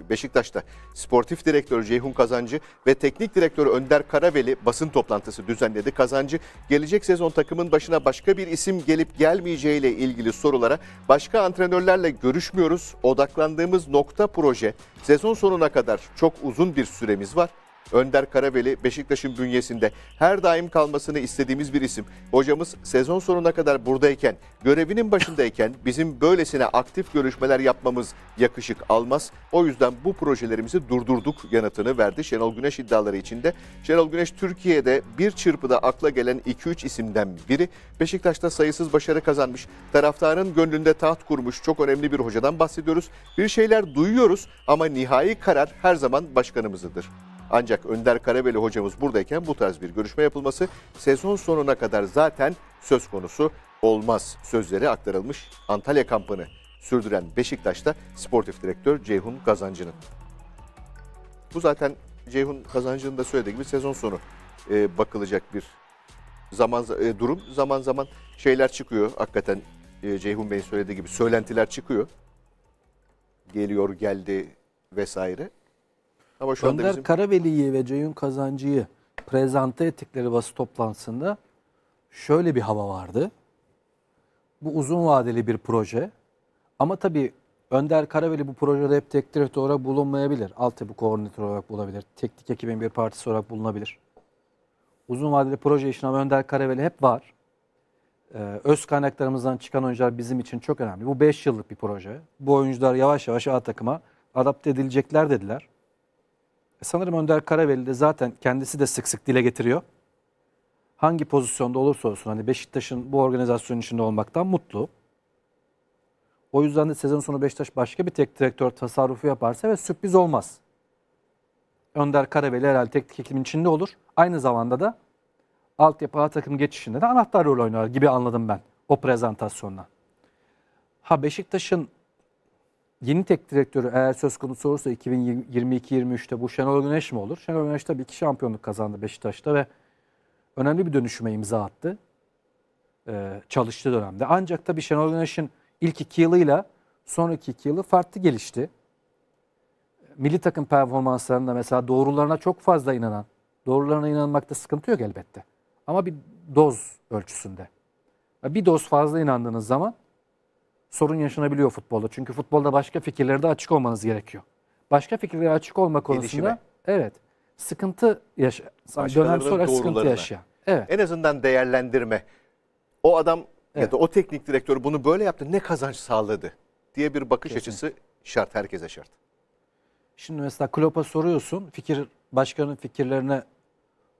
Beşiktaş'ta sportif direktör Ceyhun Kazancı ve teknik direktör Önder Karaveli basın toplantısı düzenledi. Kazancı gelecek sezon takımın başına başka bir isim gelip gelmeyeceğiyle ilgili sorulara başka antrenörlerle görüşmüyoruz. Odaklandığımız nokta proje. Sezon sonuna kadar çok uzun bir süremiz var. Önder Karaveli Beşiktaş'ın bünyesinde her daim kalmasını istediğimiz bir isim. Hocamız sezon sonuna kadar buradayken, görevinin başındayken bizim böylesine aktif görüşmeler yapmamız yakışık almaz. O yüzden bu projelerimizi durdurduk yanıtını verdi Şenol Güneş iddiaları içinde. Şenol Güneş Türkiye'de bir çırpıda akla gelen 2-3 isimden biri. Beşiktaş'ta sayısız başarı kazanmış, taraftarın gönlünde taht kurmuş çok önemli bir hocadan bahsediyoruz. Bir şeyler duyuyoruz ama nihai karar her zaman başkanımızıdır. Ancak Önder Karabeli hocamız buradayken bu tarz bir görüşme yapılması sezon sonuna kadar zaten söz konusu olmaz sözleri aktarılmış Antalya kampını sürdüren Beşiktaş'ta sportif direktör Ceyhun Kazancı'nın. Bu zaten Ceyhun Kazancı'nın da söylediği gibi sezon sonu e, bakılacak bir zaman e, durum. Zaman zaman şeyler çıkıyor. Hakikaten e, Ceyhun Bey'in söylediği gibi söylentiler çıkıyor. Geliyor, geldi vesaire. Ama şu Önder bizim Karaveli'yi ve Ceyhun Kazancı'yı prezente ettikleri basın toplantısında şöyle bir hava vardı. Bu uzun vadeli bir proje. Ama tabii Önder Karaveli bu projede hep teknik direktör olarak bulunmayabilir. Altyapı koordinatör olarak bulunabilir. Teknik ekibin bir partisi olarak bulunabilir. Uzun vadeli proje için ama Önder Karaveli hep var. Ee, öz kaynaklarımızdan çıkan oyuncular bizim için çok önemli. Bu 5 yıllık bir proje. Bu oyuncular yavaş yavaş A takıma adapte edilecekler dediler. Sanırım Önder Karaveli de zaten kendisi de sık sık dile getiriyor. Hangi pozisyonda olursa olsun hani Beşiktaş'ın bu organizasyonun içinde olmaktan mutlu. O yüzden de sezon sonu Beşiktaş başka bir tek direktör tasarrufu yaparsa ve sürpriz olmaz. Önder Karaveli herhalde teknik ekibin içinde olur. Aynı zamanda da altyapı A takım geçişinde de anahtar rol oynar gibi anladım ben o prezentasyonla. Ha Beşiktaş'ın yeni tek direktörü eğer söz konusu olursa 2022-23'te bu Şenol Güneş mi olur? Şenol Güneş tabii iki şampiyonluk kazandı Beşiktaş'ta ve önemli bir dönüşüme imza attı. Ee, çalıştığı dönemde. Ancak tabii Şenol Güneş'in ilk iki yılıyla sonraki iki yılı farklı gelişti. Milli takım performanslarında mesela doğrularına çok fazla inanan, doğrularına inanmakta sıkıntı yok elbette. Ama bir doz ölçüsünde. Bir doz fazla inandığınız zaman sorun yaşanabiliyor futbolda. Çünkü futbolda başka fikirlere de açık olmanız gerekiyor. Başka fikirlere açık olma konusunda Gelişime. evet. sıkıntı yaşa dönem sonra sıkıntı yaşayan. Evet. En azından değerlendirme. O adam ya Evet. da o teknik direktör bunu böyle yaptı ne kazanç sağladı diye bir bakış Kesinlikle. açısı şart herkese şart. Şimdi mesela Klopp'a soruyorsun, fikir başkanın fikirlerine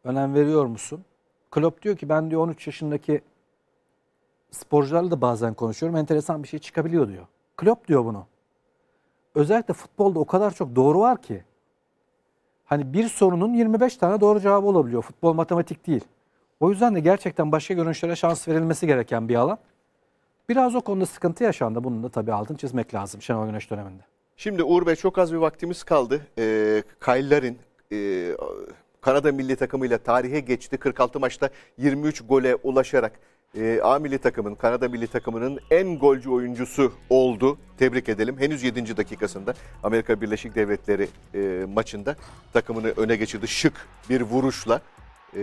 önem veriyor musun? Klopp diyor ki ben diyor 13 yaşındaki sporcularla da bazen konuşuyorum. Enteresan bir şey çıkabiliyor diyor. Klopp diyor bunu. Özellikle futbolda o kadar çok doğru var ki. Hani bir sorunun 25 tane doğru cevabı olabiliyor. Futbol matematik değil. O yüzden de gerçekten başka görünüşlere şans verilmesi gereken bir alan. Biraz o konuda sıkıntı yaşandı. Bunun da tabii altını çizmek lazım Şenol Güneş döneminde. Şimdi Uğur Bey çok az bir vaktimiz kaldı. Ee, Kaylar'ın e, Kanada milli takımıyla tarihe geçti. 46 maçta 23 gole ulaşarak e, A milli takımın, Kanada milli takımının en golcü oyuncusu oldu. Tebrik edelim. Henüz 7. dakikasında Amerika Birleşik Devletleri e, maçında takımını öne geçirdi. Şık bir vuruşla. E,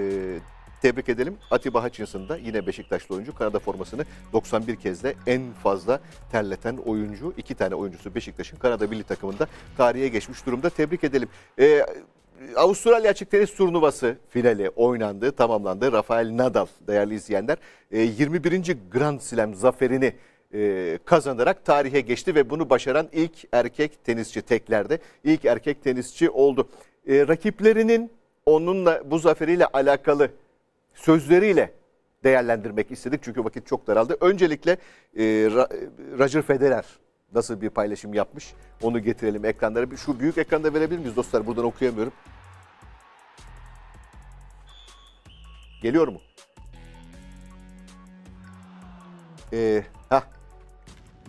tebrik edelim. Atiba Hutchinson da yine Beşiktaşlı oyuncu. Kanada formasını 91 kez de en fazla terleten oyuncu. iki tane oyuncusu Beşiktaş'ın Kanada milli takımında tarihe geçmiş durumda. Tebrik edelim. Ee, Avustralya Açık Tenis Turnuvası finali oynandı, tamamlandı. Rafael Nadal değerli izleyenler e, 21. Grand Slam zaferini e, kazanarak tarihe geçti ve bunu başaran ilk erkek tenisçi teklerde ilk erkek tenisçi oldu. E, rakiplerinin onunla bu zaferiyle alakalı sözleriyle değerlendirmek istedik çünkü vakit çok daraldı. Öncelikle e, Roger Federer nasıl bir paylaşım yapmış onu getirelim ekranlara. Şu büyük ekranda verebilir miyiz dostlar? Buradan okuyamıyorum. Geliyor mu? Ee, hah.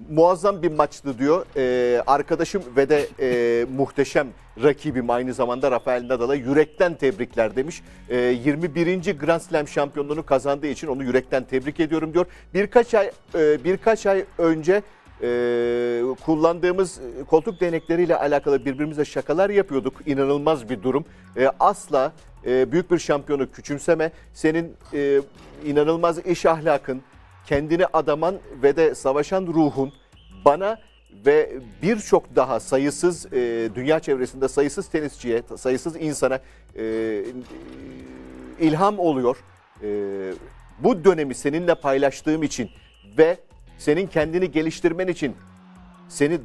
Muazzam bir maçtı diyor. Ee, arkadaşım ve de e, muhteşem rakibim aynı zamanda Rafael Nadal'a yürekten tebrikler demiş. Ee, 21. Grand Slam şampiyonluğunu kazandığı için onu yürekten tebrik ediyorum diyor. Birkaç ay e, birkaç ay önce e, kullandığımız koltuk değnekleriyle alakalı birbirimize şakalar yapıyorduk. İnanılmaz bir durum. E, asla e, büyük bir şampiyonu küçümseme. Senin e, inanılmaz iş ahlakın, kendini adaman ve de savaşan ruhun bana ve birçok daha sayısız e, dünya çevresinde sayısız tenisçiye, sayısız insana e, ilham oluyor. E, bu dönemi seninle paylaştığım için ve senin kendini geliştirmen için seni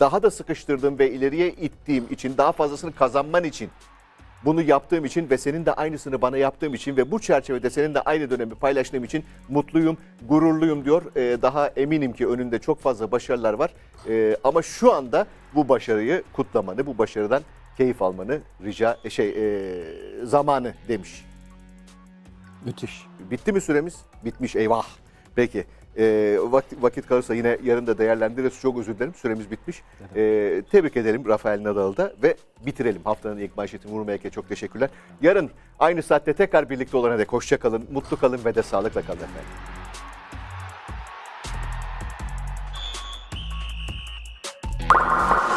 daha da sıkıştırdığım ve ileriye ittiğim için, daha fazlasını kazanman için bunu yaptığım için ve senin de aynısını bana yaptığım için ve bu çerçevede senin de aynı dönemi paylaştığım için mutluyum, gururluyum diyor. Ee, daha eminim ki önünde çok fazla başarılar var. Ee, ama şu anda bu başarıyı kutlamanı, bu başarıdan keyif almanı rica şey e, zamanı demiş. Müthiş. Bitti mi süremiz? Bitmiş eyvah. Peki. Ee, e, vakit, vakit kalırsa yine yarın da değerlendiririz. Çok özür dilerim. Süremiz bitmiş. E, tebrik edelim Rafael Nadal'ı da ve bitirelim. Haftanın ilk manşetini vurmaya çok teşekkürler. Yarın aynı saatte tekrar birlikte olana dek hoşça kalın, mutlu kalın ve de sağlıkla kalın efendim. you